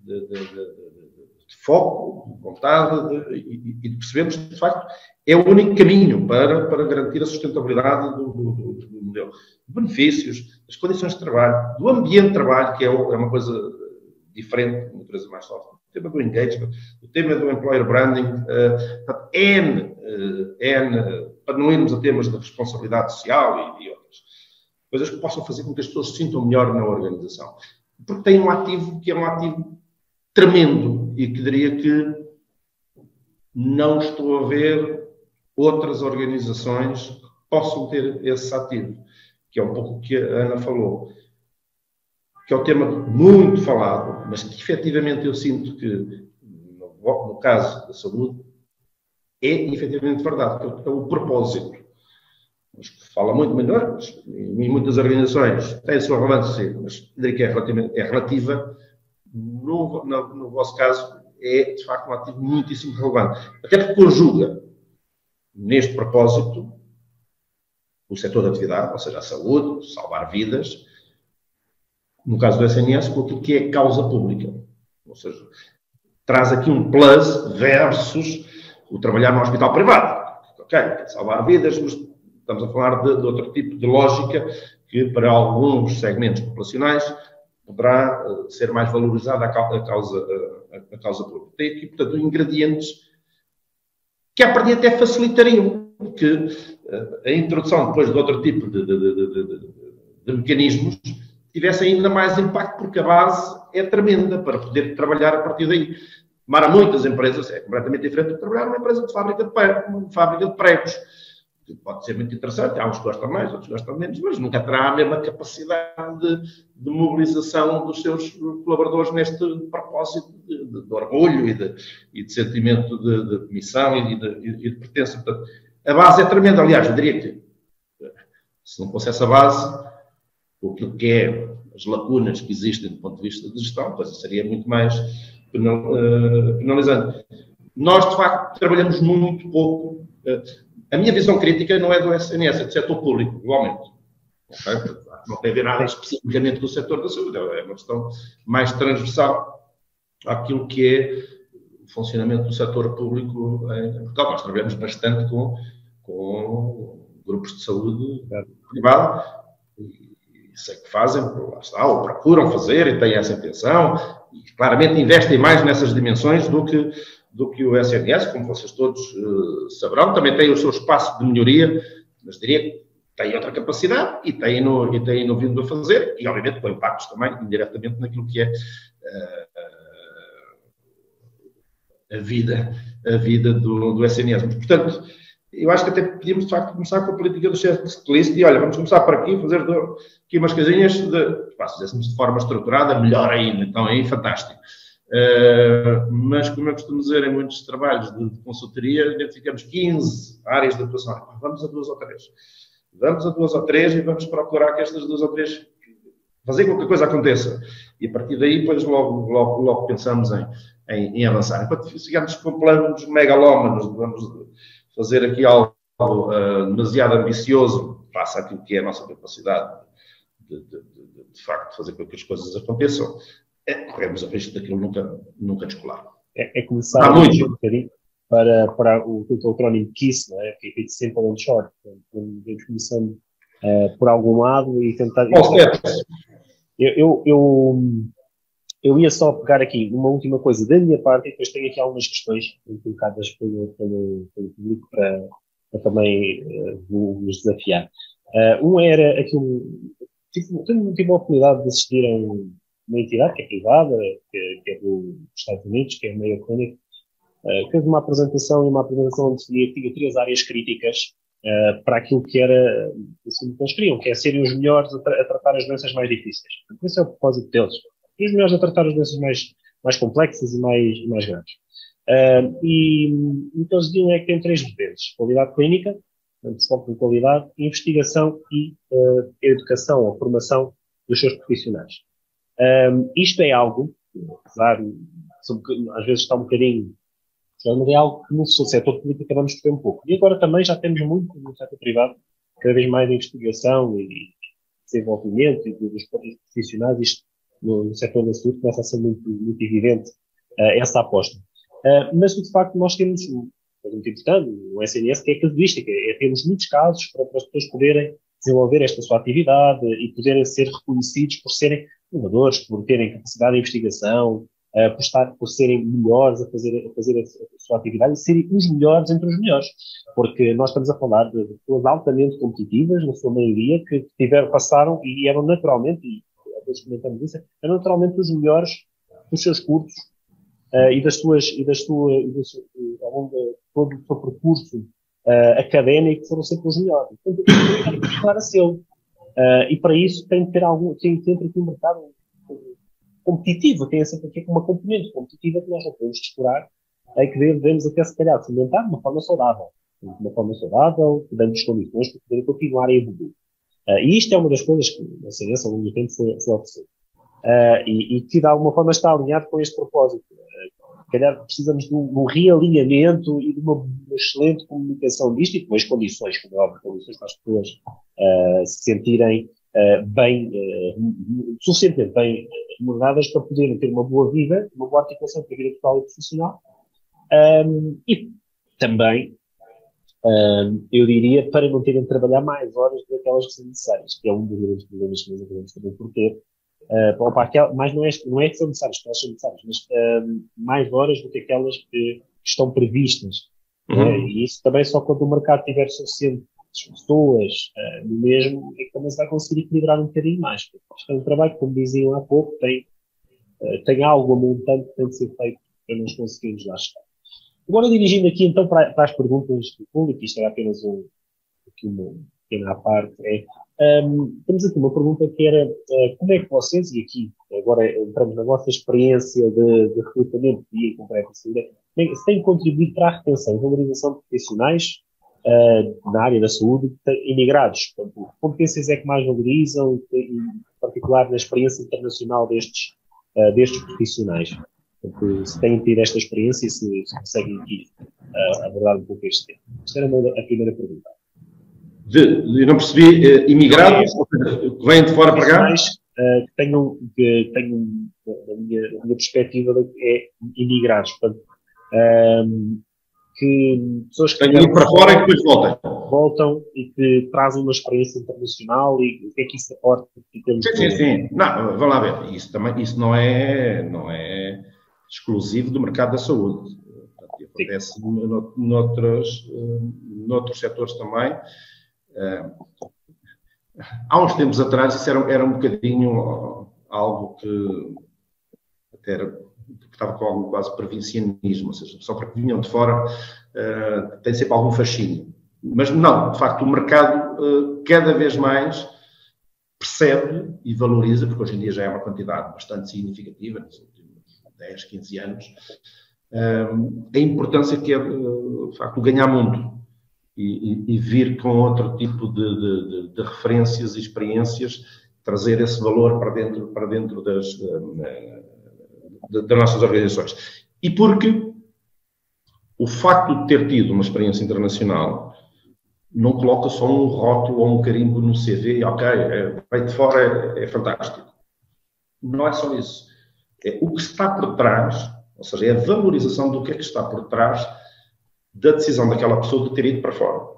de foco, de vontade de, e, e percebemos que, de facto, é o único caminho para, para garantir a sustentabilidade do, do, do modelo. Benefícios, as condições de trabalho, do ambiente de trabalho, que é, é uma coisa diferente, uma natureza mais soft. O tema do engagement, o tema do employer branding, uh, N, uh, N, para não irmos a temas de responsabilidade social e, e outras. Coisas que possam fazer com que as pessoas se sintam melhor na organização. Porque tem um ativo que é um ativo tremendo e que diria que não estou a ver outras organizações que possam ter esse ativo, que é um pouco o que a Ana falou que é um tema muito falado, mas que efetivamente eu sinto que, no, caso da saúde, é efetivamente verdade, que é o propósito. Mas fala muito melhor, em muitas organizações tem a sua relevância, mas diria que é, relativamente, é relativa. No, no, no vosso caso, é de facto um ativo muitíssimo relevante. Até porque conjuga neste propósito o setor da atividade, ou seja, a saúde, salvar vidas, no caso do SNS, com aquilo que é causa pública. Ou seja, traz aqui um plus versus o trabalhar no hospital privado. Ok, salvar vidas, mas estamos a falar de, de, outro tipo de lógica que para alguns segmentos populacionais poderá uh, ser mais valorizada a, causa, a, causa, a, a causa pública. Tem aqui, portanto, ingredientes que a partir até facilitariam que uh, a introdução depois de outro tipo de, de, de mecanismos tivesse ainda mais impacto, porque a base é tremenda para poder trabalhar a partir daí. Para muitas empresas é completamente diferente de trabalhar numa empresa de fábrica de, de fábrica de pregos. Pode ser muito interessante, há uns que gostam mais, outros gostam menos, mas nunca terá a mesma capacidade de, de mobilização dos seus colaboradores neste propósito de, de, de orgulho e de, e de sentimento de, missão e de, e de pertença. Portanto, a base é tremenda. Aliás, eu diria que se não fosse essa base, o que é as lacunas que existem do ponto de vista de gestão, pois seria muito mais uh, penalizante. Nós, de facto, trabalhamos muito pouco. Uh, a minha visão crítica não é do SNS, é do setor público, igualmente. Okay? Não tem a ver nada especificamente com o setor da saúde, é uma questão mais transversal àquilo que é o funcionamento do setor público em Portugal. Nós trabalhamos bastante com, com grupos de saúde privado sei que fazem, está, ou procuram fazer e têm essa intenção, e claramente investem mais nessas dimensões do que, do que o SNS, como vocês todos uh, saberão. Também tem o seu espaço de melhoria, mas diria que tem outra capacidade e tem no, e tem no vindo a fazer, e obviamente com impactos também indiretamente naquilo que é uh, a vida, a vida do, do SNS. Portanto, eu acho que até podíamos, de facto, começar com a política do checklist e, olha, vamos começar por aqui, fazer aqui umas casinhas, de, pá, se fizéssemos de forma estruturada, melhor ainda, então aí, fantástico. Uh, mas, como eu costumo dizer em muitos trabalhos de, de consultoria, identificamos 15 áreas de atuação. Vamos a duas ou três. Vamos a duas ou três e vamos procurar que estas duas ou três fazer com que a coisa aconteça. E a partir daí, depois logo, logo, logo pensamos em, em, em avançar. Enquanto ficamos com planos megalómanos, vamos fazer aqui algo uh, demasiado ambicioso, face àquilo que é a nossa capacidade de, de, de, de facto, fazer com que as coisas aconteçam, é, corremos o risco daquilo nunca, nunca descolar. É, é começar a um bocadinho para, para o, o acrónimo KISS, não é? Keep it simple and short. Vamos começando uh, por algum lado e tentar. Eu, eu, eu, eu ia só pegar aqui uma última coisa da minha parte e depois tenho aqui algumas questões colocadas pelo, pelo, pelo público para, para também uh, vos desafiar. Uh, um era aquilo. Tive, tive a oportunidade de assistir a uma entidade que é privada, que, que é dos Estados Unidos, que é a Mayo Clinic, uh, fez uma apresentação e uma apresentação onde tinha, tinha três áreas críticas uh, para aquilo que era assim, que eles queriam, que é serem os melhores a, tra a tratar as doenças mais difíceis. Esse é o propósito deles os melhores a tratar as doenças mais, mais complexas e mais, mais graves. Uh, e o que eles diziam é que tem três vertentes: qualidade clínica, foco de qualidade, investigação e uh, educação ou formação dos seus profissionais. Um, isto é algo, apesar às vezes está um bocadinho, é algo que no setor público acabamos de ter um pouco. E agora também já temos muito no setor privado, cada vez mais investigação e desenvolvimento e dos profissionais, isto no, no setor da saúde começa a ser muito, muito evidente uh, essa aposta. Uh, mas, de facto, nós temos muito importante, um SNS, que é casuística, é termos muitos casos para, para as pessoas poderem desenvolver esta sua atividade e poderem ser reconhecidos por serem inovadores, por terem capacidade de investigação, uh, por, estar, por serem melhores a fazer, a fazer a, a, sua atividade e serem os melhores entre os melhores. Porque nós estamos a falar de pessoas altamente competitivas, na sua maioria, que tiveram, passaram e eram naturalmente, e comentamos isso, eram naturalmente os melhores dos seus cursos uh, e das suas, e das suas, e das, ao longo de todo o seu percurso uh, académico, foram sempre os melhores. Portanto, tem que chegar a seu. Uh, e para isso tem que ter algum, tem sempre aqui um mercado competitivo, tem sempre aqui uma componente competitiva que nós não podemos descurar, é que devemos até se calhar fomentar de uma forma saudável. De uma forma saudável, dando-nos condições para poder continuar a evoluir. Uh, e isto é uma das coisas que a ciência ao longo do tempo foi, foi oferecida. Uh, e, e, que de alguma forma está alinhado com este propósito. Uh, calhar precisamos de um, de um, realinhamento e de uma, uma, excelente comunicação disto e as condições, como é óbvio, condições para as pessoas uh, se sentirem bem, suficientemente bem remuneradas para poderem ter uma boa vida, uma boa articulação entre a vida total e profissional. Um, e também, um, eu diria, para não terem de trabalhar mais horas do que aquelas que são necessárias, que é um dos grandes problemas que nós acabamos também por ter. Uh, para, aquela, mas não é, não é que são necessárias, que elas são necessárias, mas uh, mais horas do que aquelas que estão previstas. Uhum. Uh, e isso também só quando o mercado tiver suficiente pessoas uh, no mesmo, é que também se vai conseguir equilibrar um bocadinho mais. Porque é um trabalho, como diziam há pouco, tem, uh, tem algo a montante que tem de ser feito para nós conseguirmos lá chegar. Agora dirigindo aqui então para, para as perguntas do público, isto era apenas um, aqui uma pequena parte, é, um, temos aqui uma pergunta que era uh, como é que vocês, e aqui agora entramos na vossa experiência de, de recrutamento e concreto se têm contribuído para a retenção e valorização de profissionais uh, na área da saúde imigrados. Portanto, competências é que mais valorizam, em particular na experiência internacional destes, uh, destes profissionais. Portanto, se têm tido esta experiência e se, se conseguem aqui uh, abordar um pouco este tema. Esta era a primeira pergunta. De, eu não percebi, uh, imigrados, que vêm de fora para cá? Uh, que tenham, que tenham na minha, minha perspectiva, é imigrados. Portanto, que pessoas que vêm para fora e depois voltam. Voltam e que trazem uma experiência internacional e o que é que isso aporta? Sim, sim, sim. Não, vamos lá ver. Isso, também, isso não, é, não é exclusivo do mercado da saúde. Acontece noutros, noutros setores também. Eh, há uns tempos atrás isso era, era um bocadinho algo que até era que estava com algum quase provincianismo, ou seja, só para que vinham de fora uh, tem sempre algum fascínio. Mas não, de facto, o mercado uh, cada vez mais percebe e valoriza, porque hoje em dia já é uma quantidade bastante significativa, 10, 15 anos, uh, a importância que é, de facto, ganhar mundo. E, e, e vir com outro tipo de, de, de, referências e experiências, trazer esse valor para dentro, para dentro das, das nossas organizações. E porque o facto de ter tido uma experiência internacional não coloca só um rótulo ou um carimbo no CV, ok, é, vai de fora é, é fantástico. Não é só isso. É o que está por trás, ou seja, é a valorização do que é que está por trás da decisão daquela pessoa de ter ido para fora.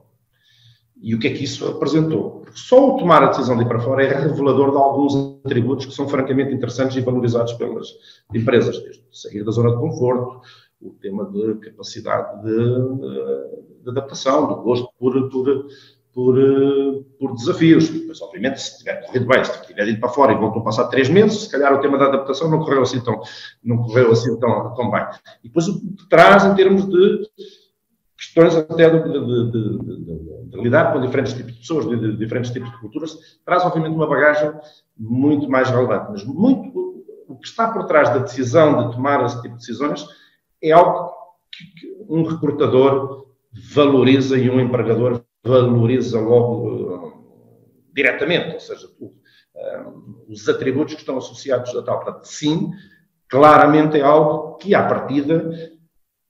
E o que é que isso representou? Porque só o tomar a decisão de ir para fora é revelador de alguns atributos que são francamente interessantes e valorizados pelas empresas, desde sair da zona de conforto, o tema de capacidade de, de adaptação, do gosto por, por, por, por desafios. Depois, obviamente, se tiver corrido bem, se tiver ido para fora e voltou a passar três meses, se calhar o tema da adaptação não correu assim tão, não correu assim tão, tão bem. E depois o que traz em termos de questões até de, de, de, de, lidar com diferentes tipos de pessoas, de, diferentes tipos de culturas, traz obviamente uma bagagem muito mais relevante. Mas muito, o que está por trás da decisão de tomar esse tipo de decisões é algo que um recrutador valoriza e um empregador valoriza logo uh, diretamente, ou seja, uh, os atributos que estão associados a tal. Portanto, sim, claramente é algo que, à partida,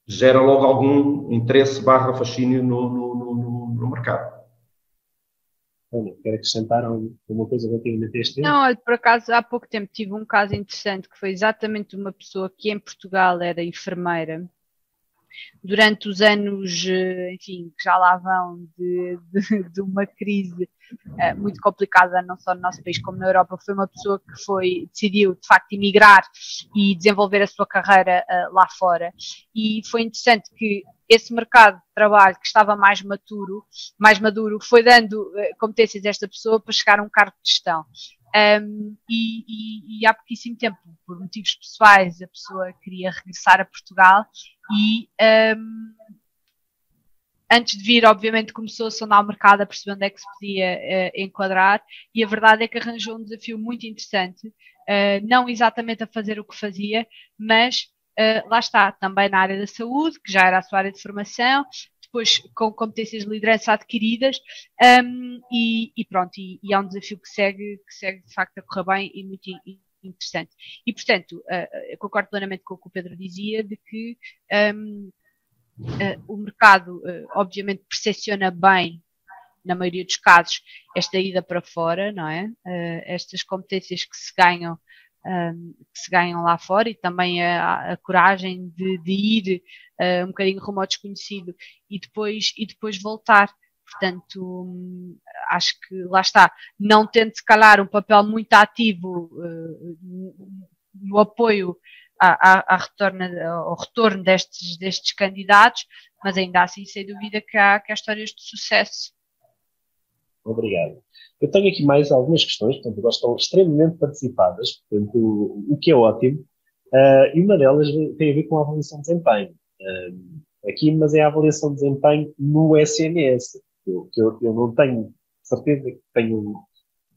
gera logo algum interesse barra fascínio no, no, no, no mercado. Olha, quer acrescentar alguma coisa relativamente a este tema? Não, olha, por acaso, há pouco tempo tive um caso interessante que foi exatamente uma pessoa que em Portugal era enfermeira durante os anos, eh, enfim, que já lá vão de, de, de uma crise uh, muito complicada, não só no nosso país como na Europa, foi uma pessoa que foi, decidiu de facto emigrar e desenvolver a sua carreira uh, lá fora. E foi interessante que esse mercado de trabalho que estava mais maturo, mais maduro, foi dando competências a esta pessoa para chegar a um cargo de gestão. Um, e, e, e, há pouquíssimo tempo, por motivos pessoais, a pessoa queria regressar a Portugal e um, antes de vir, obviamente, começou a sondar o mercado, a perceber onde é que se podia uh, enquadrar e a verdade é que arranjou um desafio muito interessante, uh, não exatamente a fazer o que fazia, mas uh, lá está, também na área da saúde, que já era a sua área de formação, depois com competências de liderança adquiridas um, e, e, pronto, e, e, é um desafio que segue, que segue de facto a correr bem e muito interessante. E portanto, uh, concordo plenamente com o que o Pedro dizia de que um, uh, o mercado uh, obviamente percepciona bem na maioria dos casos, esta ida para fora, não é? Uh, estas competências que se ganham que se ganham lá fora e também a, a coragem de, de ir uh, um bocadinho rumo ao desconhecido e depois, e depois voltar. Portanto, um, acho que lá está, não tendo se calar um papel muito ativo uh, no apoio à, à, retorno, ao retorno destes, destes candidatos, mas ainda assim, sem dúvida, que há, que há histórias de sucesso. Obrigado. Eu tenho aqui mais algumas questões, portanto, elas estão extremamente participadas, portanto, o, que é ótimo, uh, e uma delas tem a ver com a avaliação de desempenho. Uh, aqui, mas é a avaliação de desempenho no SMS, que eu, que eu, eu não tenho certeza que tenho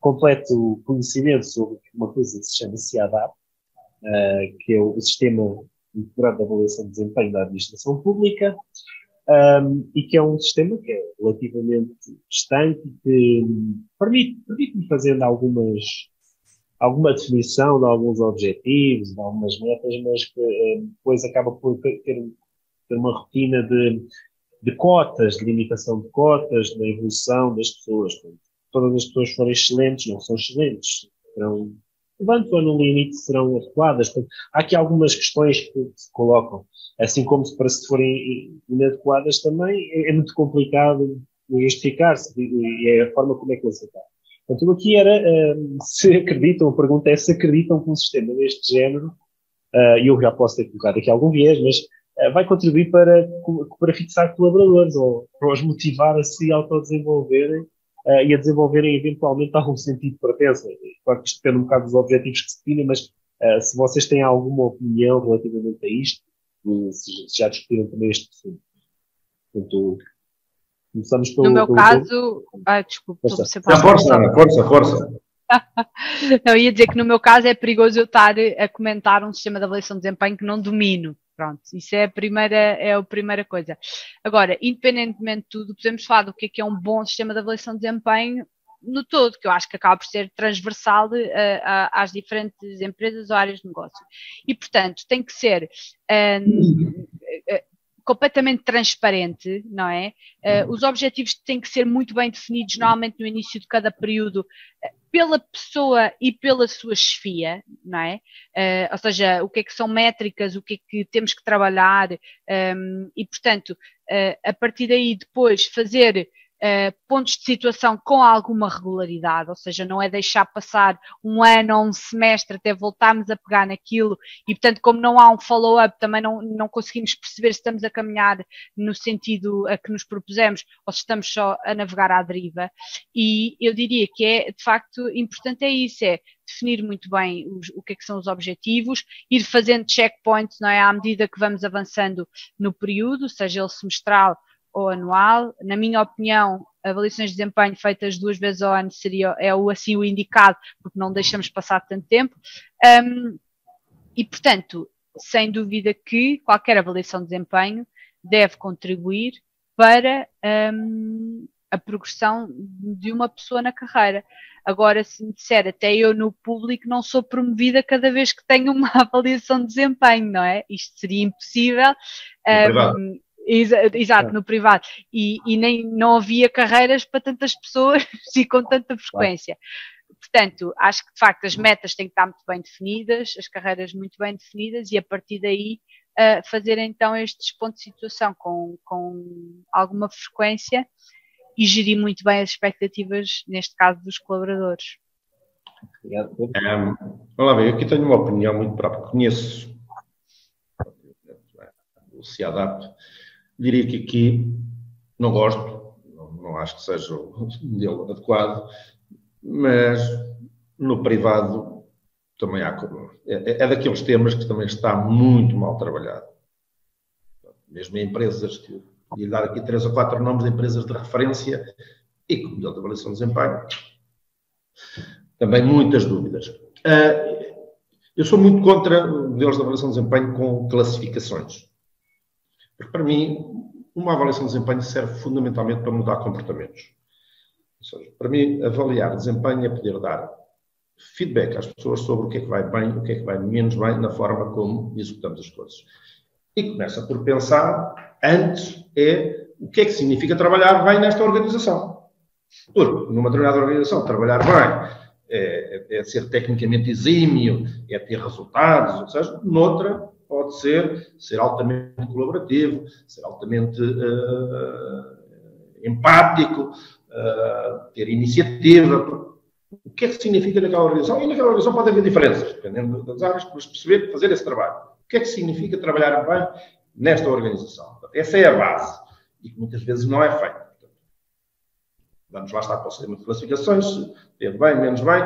completo conhecimento sobre uma coisa que se chama CIADAP, uh, que é o Sistema Integrado de Avaliação de Desempenho da Administração Pública, um, e que é um sistema que é relativamente distante e que permite, permite-me fazer algumas, alguma definição de alguns objetivos, de algumas metas, mas que um, depois acaba por ter, ter uma rotina de, de cotas, de limitação de cotas, da evolução das pessoas. todas as pessoas forem excelentes, não são excelentes, serão levanto ou no limite serão adequadas. Portanto, há aqui algumas questões que se colocam, assim como se para se forem inadequadas também é, é muito complicado justificar-se e é a forma como é que está. Portanto, aqui era uh, (laughs) se acreditam, a pergunta é se acreditam que um sistema deste género, uh, e eu já posso ter colocado aqui algum viés, mas uh, vai contribuir para, para fixar colaboradores ou para os motivar a se autodesenvolverem uh, e a desenvolverem eventualmente algum sentido de pertença. Claro que isto depende um bocado dos objetivos que se definem, mas uh, se vocês têm alguma opinião relativamente a isto, se, se já discutiram também este assunto. Portanto, começamos pelo. No meu pelo caso. Ah, desculpa, estou a Força, Ana, força, força. (laughs) não, ia dizer que no meu caso é perigoso eu estar a comentar um sistema de avaliação de desempenho que não domino. Pronto, isso é a primeira, é a primeira coisa. Agora, independentemente de tudo, podemos falar do que é, que é um bom sistema de avaliação de desempenho no todo, que eu acho que acaba por ser transversal uh, às diferentes empresas ou áreas de negócio. E, portanto, tem que ser um, completamente transparente, não é? Uh, os objetivos têm que ser muito bem definidos, normalmente no início de cada período, uh, pela pessoa e pela sua chefia, não é? Uh, ou seja, o que é que são métricas, o que é que temos que trabalhar, um, ehm, e portanto, a partir daí depois fazer uh, pontos de situação com alguma regularidade, ou seja, não é deixar passar um ano ou um semestre até voltarmos a pegar naquilo e, portanto, como não há um follow-up, também não, não conseguimos perceber se estamos a caminhar no sentido a que nos propusemos ou se estamos só a navegar à deriva. E eu diria que é, de facto, importante é isso, é definir muito bem os, o que, é que são os objetivos, ir fazendo checkpoints, não é, à medida que vamos avançando no período, seja ele semestral ou anual. Na minha opinião, avaliações de desempenho feitas duas vezes ao ano seria é o assim o indicado, porque não deixamos passar tanto tempo. Um, e, portanto, sem dúvida que qualquer avaliação de desempenho deve contribuir para um, a progressão de uma pessoa na carreira. Agora, se me disser, até eu no público não sou promovida cada vez que tenho uma (laughs) avaliação de desempenho, não é? Isto seria impossível. Um, Exato, no privado. E, e, nem não havia carreiras para tantas pessoas e com tanta frequência. Portanto, acho que de facto as metas têm que estar muito bem definidas, as carreiras muito bem definidas e a partir daí uh, fazer então estes pontos de situação com, com alguma frequência e gerir muito bem as expectativas, neste caso, dos colaboradores. Um, olá, bem, aqui tenho uma opinião muito própria. Conheço o CIADAP. Diria que aqui não gosto, não, não acho que seja o modelo adequado, mas no privado também há. É, é daqueles temas que também está muito mal trabalhado. Mesmo em empresas que. E dar aqui três ou quatro nomes de empresas de referência e com modelo de avaliação de desempenho. Também muitas dúvidas. Uh, eu sou muito contra modelos de avaliação de desempenho com classificações. Porque, para mim, uma avaliação de desempenho serve fundamentalmente para mudar comportamentos. Ou seja, para mim, avaliar desempenho é poder dar feedback às pessoas sobre o que é que vai bem, o que é que vai menos bem na forma como executamos as coisas. E começa por pensar, antes, é o que é que significa trabalhar bem nesta organização. Porque, numa determinada organização, trabalhar bem é, é, ser tecnicamente exímio, é ter resultados, ou seja, noutra pode ser ser altamente colaborativo, ser altamente uh, empático, uh, ter iniciativa. O que é que significa naquela organização? E naquela organização pode haver diferenças, dependendo das áreas, para perceber, fazer esse trabalho. O que é que significa trabalhar bem nesta organização? Essa é a base e que muitas vezes não é feita. Vamos lá estar para o sistema de classificações, ter bem, menos bem,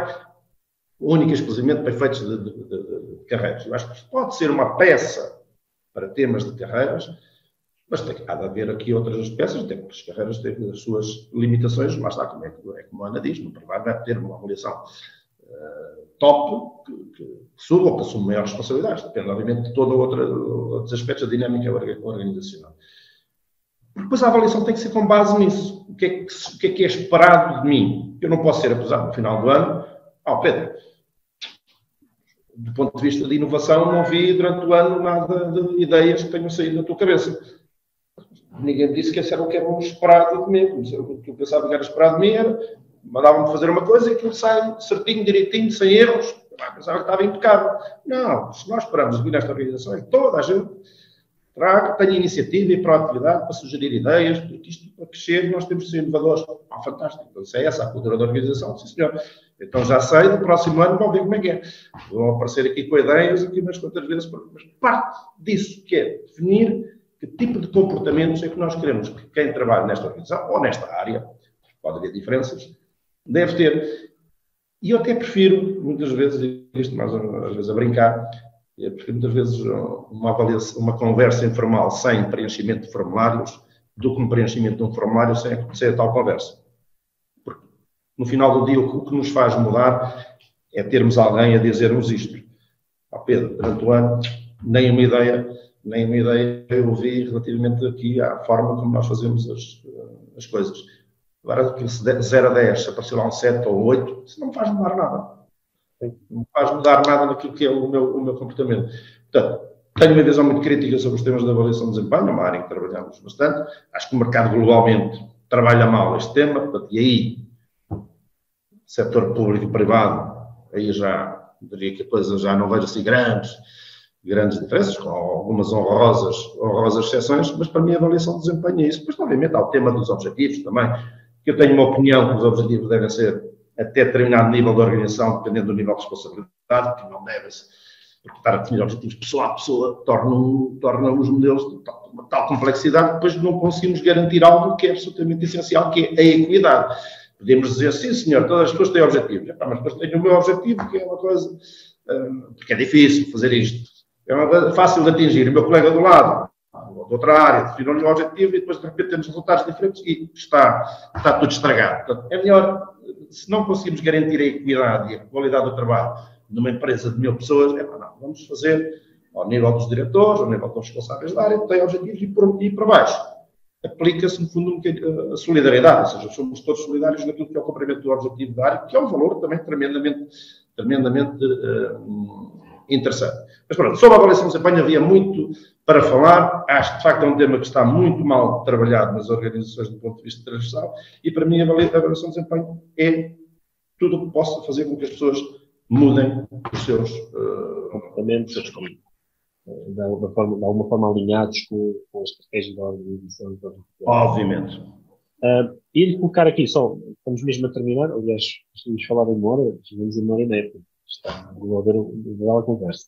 única e exclusivamente para efeitos de, de, de, de, carreiras. Eu acho que pode ser uma peça para temas de carreiras, mas tem, há de haver aqui outras peças, tem, as carreiras têm as suas limitações, mas está como é, é como a Ana diz, no privado vai ter uma avaliação uh, top que, que, suba ou que assume maiores responsabilidades, depende obviamente de todo outra, aspectos da dinâmica organizacional. Depois a avaliação tem que ser com base nisso. O que, é que, que é, que é esperado de mim? Eu não posso ser acusado no final do ano. Ah, oh, Pedro, do ponto de vista de inovação, não vi durante o ano nada de ideias que tenham saído da tua cabeça. Ninguém disse que esse era o que era esperado de mim. O que eu pensava que era esperado de mim era mandavam-me fazer uma coisa e aquilo sai certinho, direitinho, sem erros. Pensava que estava impecável. Não, se nós esperamos vir nesta organização, toda a gente traga, tenha iniciativa e proatividade para sugerir ideias, porque isto para crescer nós temos de ser inovadores. Ah, fantástico. Então, se é essa a cultura da organização, sim senhor. Então já sei, do próximo ano vão ver como é que é. Vão aparecer aqui com ideias, aqui umas quantas vezes, mas parte disso, que é definir que tipo de comportamentos é que nós queremos que quem trabalha nesta organização, ou nesta área, pode haver diferenças, deve ter. E eu até prefiro, muitas vezes, isto mais às vezes a brincar, eu prefiro muitas vezes uma, uma conversa informal sem preenchimento de formulários do que um preenchimento de um formulário sem acontecer a tal conversa. No final do dia o que nos faz mudar é termos alguém a dizer-nos isto. Ah, Pedro, durante o ano, nem uma ideia, nem uma ideia eu ouvi relativamente aqui à forma como nós fazemos as, as coisas. Agora, se 0 a 10, se aparecer lá um 7 ou 8, isso não me faz mudar nada não faz mudar nada naquilo que é o meu, o meu comportamento. Portanto, tenho uma visão muito crítica sobre os temas de avaliação de desempenho, é uma área em que trabalhamos bastante. Acho que o mercado globalmente trabalha mal este tema, portanto, e aí, setor público e privado, aí já, diria que a coisa já não vejo assim grandes, grandes diferenças, com algumas honrosas, honrosas exceções, mas para mim a avaliação de desempenho é isso. Depois, obviamente, há o tema dos objetivos também, que eu tenho uma opinião que os objetivos devem ser até determinado nível de organização, dependendo do nível de responsabilidade, que não deve-se, porque estar a definir objetivos pessoa a pessoa torna, torna os modelos de tal, uma tal complexidade depois não conseguimos garantir algo que é absolutamente essencial, que é a equidade. Podemos dizer, sim senhor, todas as pessoas têm objetivos, mas depois tenho o meu objetivo, que é uma coisa, hum, porque é difícil fazer isto. É uma coisa fácil de atingir. O meu colega do lado, de outra área, definiu-lhe o objetivo e depois de repente temos resultados diferentes e está, está tudo estragado. Portanto, é melhor se não conseguimos garantir a equidade e a qualidade do trabalho numa empresa de mil pessoas, é, não, vamos fazer ao nível dos diretores, ao nível dos responsáveis da área, que têm objetivos e por, e para baixo. Aplica-se, no fundo, a solidariedade, ou seja, somos todos solidários naquilo que é o cumprimento do objetivo da área, que é um valor também tremendamente, tremendamente uh, interessante. Mas pronto, sobre a avaliação de desempenho havia muito para falar. Acho que, de facto, é um tema que está muito mal trabalhado nas organizações do ponto de vista transversal e, para mim, a avaliação de desempenho é tudo o que possa fazer com que as pessoas mudem os seus uh, comportamentos, os seus de, alguma forma, de alguma forma alinhados com, com a estratégia da organização. Obviamente. Uh, e ele colocar aqui, só, estamos mesmo a terminar, aliás, estamos a falar de uma hora, chegamos a uma hora e meia, está a desenvolver uma conversa.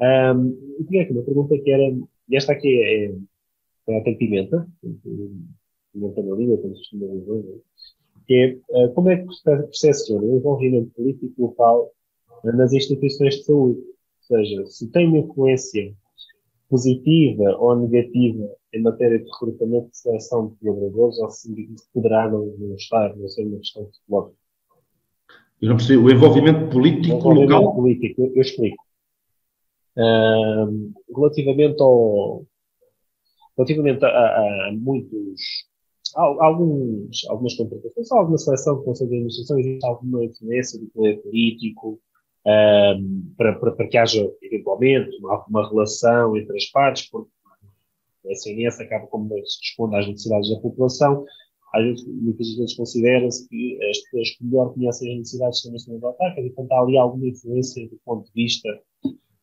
Um, eu tinha aqui uma pergunta que era, e esta aqui é, é, é a pimenta, pimenta na língua, como se dizer, que é uh, como é que percepciona o envolvimento político local nas instituições de saúde? Ou seja, se tem uma influência positiva ou negativa em matéria de recrutamento de seleção de colaboradores ou se poderá não, não estar, não sei, uma questão que se coloca. Eu não percebi, o envolvimento político o envolvimento local? político, eu, eu explico. Uh, relativamente ao relativamente a, a, a muitos a, alguns, algumas contratações, alguma seleção de conselho de administração, existe alguma influência do poder político, um, para, para, para, que haja, eventualmente, uma, uma, relação entre as partes, porque a SNS acaba como responde às necessidades da população. Às vezes, muitas vezes considera-se que as pessoas que melhor conhecem as necessidades são as autárquicas e, portanto, há ali alguma influência do ponto de vista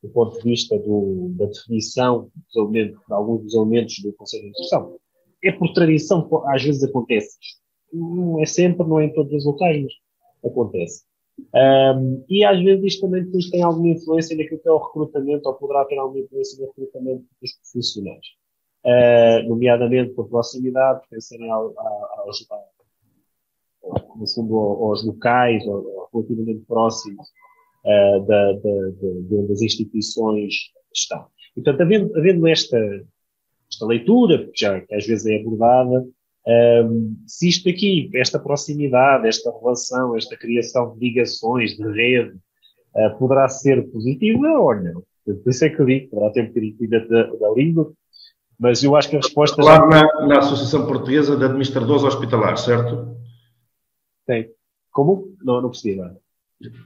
do ponto de vista do, da definição dos elementos, de alguns dos elementos do Conselho de Administração. É por tradição, às vezes acontece. Não é sempre, não é em todos os locais, mas acontece. Um, e às vezes isto também depois tem alguma influência naquilo que é o recrutamento, ou poderá ter alguma influência no recrutamento dos profissionais. Uh, nomeadamente por proximidade, pertencerem ao, aos, no fundo, aos locais, ou, relativamente próximos uh, da, da, da, das instituições estão. Portanto, havendo, havendo esta, esta leitura, que já que às vezes é abordada, um, se isto aqui, esta proximidade, esta relação, esta criação de ligações, de rede, uh, poderá ser positiva ou não? Por isso é que eu digo, poderá ter um bocadinho da, da língua, mas eu acho que a resposta já... Na, na Associação Portuguesa de Administradores Hospitalares, certo? Tem. Como? Não, não percebi nada.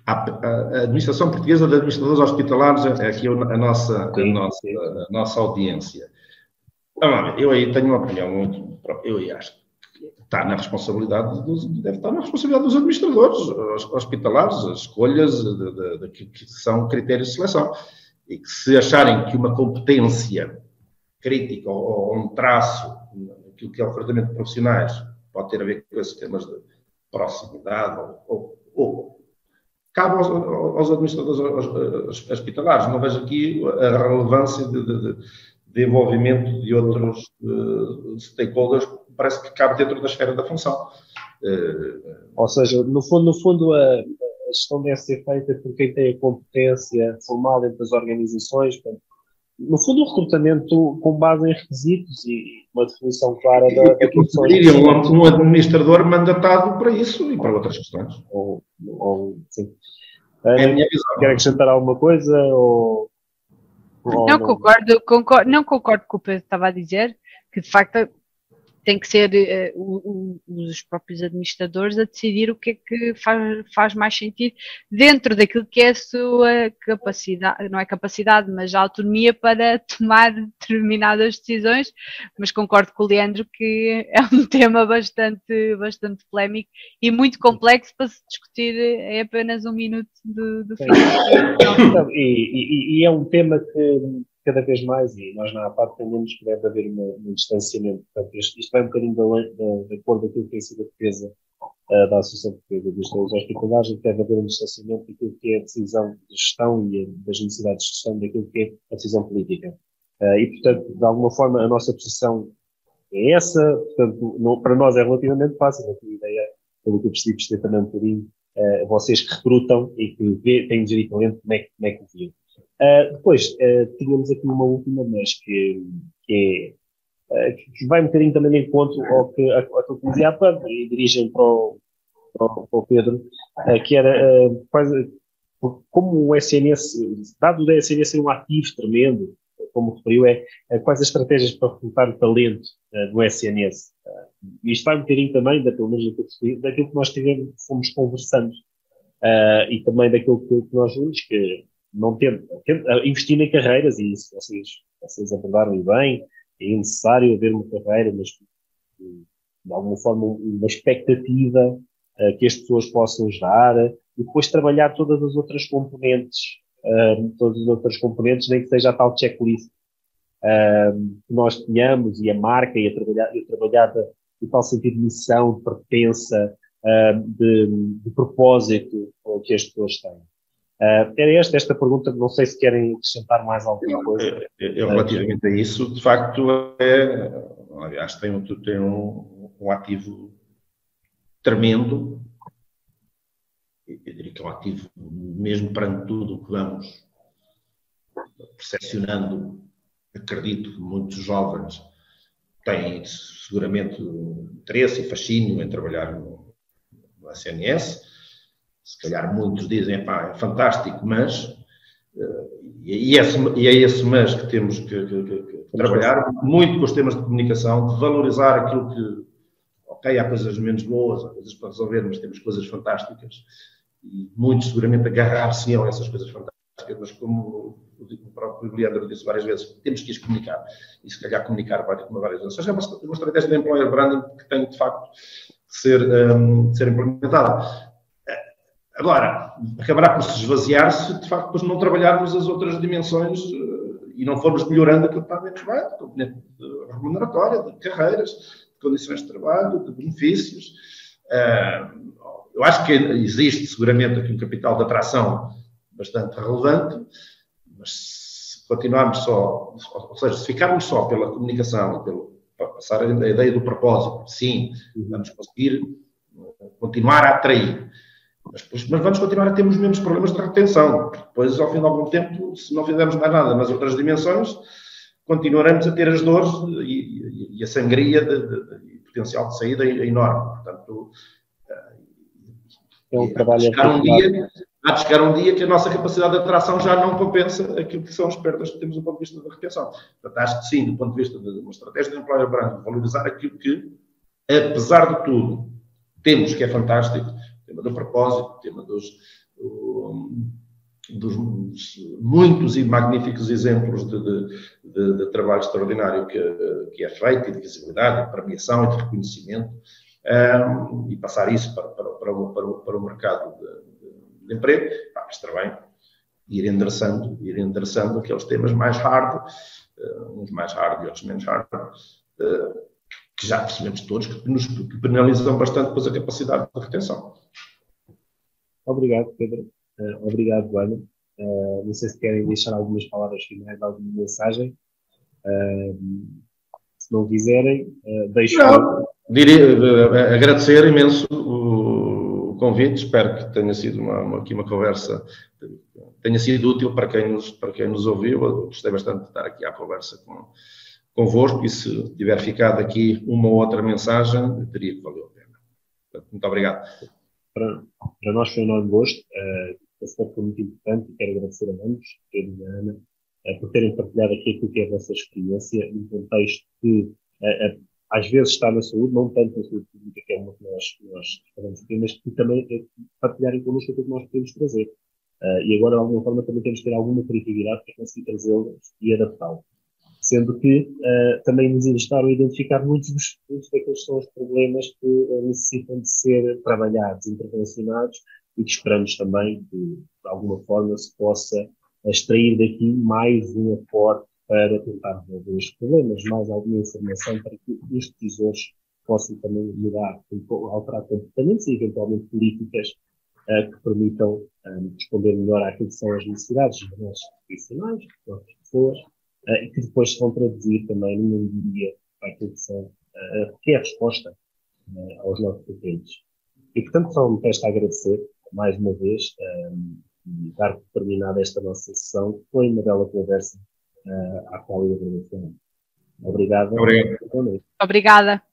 A, a, Administração Portuguesa de Administradores Hospitalares é aqui a nossa, a nossa. A nossa audiência. Eu aí tenho uma opinião muito eu acho que está na responsabilidade, dos, deve estar na responsabilidade dos administradores hospitalares, as escolhas de, de, de, que são critérios de seleção. E que se acharem que uma competência crítica ou, ou um traço naquilo que é o recrutamento de profissionais pode ter a ver com esses temas de proximidade ou, ou, ou cabe aos, aos administradores hospitalares. Não vejo aqui a relevância de, de, de envolvimento de outros uh, stakeholders, parece que cabe dentro da esfera da função. Uh, Ou seja, no fundo, no fundo a, a, gestão deve ser feita por quem tem a competência formal dentro das organizações, portanto, no fundo, o recrutamento com base em requisitos e uma definição clara da, daquilo que são um, administrador mandatado para isso e para outras questões. Ou, ou, sim. É a minha visão. Quer acrescentar alguma coisa? Ou não, concordo, concordo, não concordo com o que o Pedro estava a dizer, que de facto tem que ser uh, o, o, os próprios administradores a decidir o que é que faz, faz, mais sentido dentro daquilo que é a sua capacidade, não é capacidade, mas a autonomia para tomar determinadas decisões, mas concordo com o Leandro que é um (laughs) tema bastante, bastante polémico e muito complexo para se discutir em apenas um minuto do, do fim. E, e, e é um tema que cada vez mais, e nós na APAD entendemos que deve haver um, um distanciamento. Portanto, isto, isto vai um bocadinho de acordo com aquilo que tem sido a defesa uh, da Associação Portuguesa dos Estados Hospitalares, que deve haver um distanciamento daquilo que é a decisão de gestão e das necessidades de gestão daquilo que é a decisão política. Uh, e, portanto, de alguma forma, a nossa posição é essa, portanto, para nós é relativamente fácil, a ideia, pelo que eu percebi, perceber também um bocadinho, uh, vocês que recrutam e que vê, têm de como é, é que o viram. Uh, depois, uh, tínhamos aqui uma última, mas que, que, é, uh, que vai um bocadinho também de encontro ao que, a, a que e dirigem para o, para para o Pedro, que era quase, como o SNS, dado o SNS ser um ativo tremendo, como referiu, é, é quais as estratégias para recrutar o talento do SNS. isto vai um bocadinho também, da, pelo menos daquilo que nós tivemos, fomos conversando, e também daquilo que, que nós vimos, que não ter, investir em carreiras, e isso vocês, vocês abordaram bem, é necessário haver uma carreira, mas de alguma forma uma expectativa uh, que as pessoas possam gerar, e depois trabalhar todas as outras componentes uh, todos os outros componentes, nem que seja a tal checklist uh, que nós tenhamos e a marca e a trabalhar, e a trabalhada no tal sentido de missão, de pertença, de, de, propósito que as pessoas têm. Uh, era esta, esta pergunta, não sei se querem acrescentar mais alguma coisa. Eu, eu relativamente a isso, de facto, é, aliás, tem, um, tem um, um ativo tremendo, eu diria que é um ativo mesmo perante tudo o que vamos percepcionando, acredito que muitos jovens têm seguramente interesse e fascínio em trabalhar no, no SNS, se calhar muitos dizem, pá, é fantástico, mas, uh, e, é esse, e, é esse, mas que temos que, que, que, trabalhar, muito com os temas de comunicação, de valorizar aquilo que, ok, há coisas menos boas, há coisas para resolver, mas temos coisas fantásticas, e muitos seguramente agarrar-se a essas coisas fantásticas, mas como o próprio Leandro disse várias vezes, temos que as comunicar, e se calhar comunicar vai ter várias vezes. Seja, é uma, uma estratégia de employer branding que tem, de facto, ser, um, ser implementada. Agora, acabará por se esvaziar se de facto depois não trabalharmos as outras dimensões eh, e não formos melhorando aquilo que está dentro bem, componente remuneratória, de carreiras, de condições de trabalho, de benefícios. Eh, eu acho que existe seguramente aqui um capital de atração bastante relevante, mas se continuarmos só, ou seja, se ficarmos só pela comunicação pelo passar a ideia do propósito, sim, vamos conseguir continuar a atrair mas, mas, vamos continuar a ter os mesmos problemas de retenção. Depois, ao fim de algum tempo, se não fizermos mais nada nas outras dimensões, continuaremos a ter as dores e, e, e a sangria de, de, de, potencial de saída enorme. Portanto, é um trabalho há de, chegar um dia, há de chegar um dia que a nossa capacidade de atração já não compensa aquilo que são as perdas que temos do ponto de vista da retenção. Portanto, acho que sim, do ponto de vista de uma estratégia de employer brand, valorizar aquilo que, apesar de tudo, temos que é fantástico, tema do propósito, tema dos, dos muitos e magníficos exemplos de, de, de, de trabalho extraordinário que, que, é feito, e de visibilidade, de premiação e de reconhecimento, um, e passar isso para, para, para, o, para, o, para o mercado de, emprego, pá, mas também ir endereçando, ir endereçando aqueles temas mais hard, uh, uns mais hard e outros menos hard, uh, que já percebemos todos que, nos, que penalizam bastante depois a capacidade de retenção. Obrigado, Pedro. Uh, obrigado, Ana. Uh, não sei se querem deixar algumas palavras finais, alguma mensagem. Uh, se não quiserem, deixo. Diria, agradecer imenso o, convite. Espero que tenha sido uma, uma, aqui uma conversa tenha sido útil para quem nos, para quem nos ouviu. Eu gostei bastante de estar aqui à conversa com, convosco e se tiver ficado aqui uma ou outra mensagem, teria que valer a pena. Muito obrigado. Para, para nós foi um enorme gosto. Uh, esse foi muito importante e quero agradecer a ambos, Pedro e a Ana, uh, por terem partilhado aqui aquilo que é a vossa experiência num contexto que uh, às vezes está na saúde, não tanto na saúde pública, que é uma que nós, nós falamos aqui, mas que também é partilharem connosco aquilo que nós podemos trazer. E agora, de alguma forma, também temos que ter alguma criatividade para conseguir trazê-los e adaptá-los sendo que uh, também nos ajudaram a identificar muitos, dos, muitos daqueles são os problemas que uh, necessitam de ser trabalhados, intervencionados e que esperamos também que, de alguma forma, se possa extrair daqui mais um aporte para tentar resolver os problemas, mais alguma informação para que os decisores possam também mudar, alterar comportamentos e, eventualmente, políticas uh, que permitam responder melhor àquilo que são as necessidades dos nossos profissionais, das nossas pessoas, uh, e que depois se vão traduzir também numa melhoria para aquilo que, são, uh, que é a resposta uh, aos nossos clientes. E, portanto, só me resta agradecer mais uma vez um, e dar por terminada esta nossa sessão, que foi uma bela conversa uh, à qual eu agradeço. Obrigado. Obrigado. Obrigada.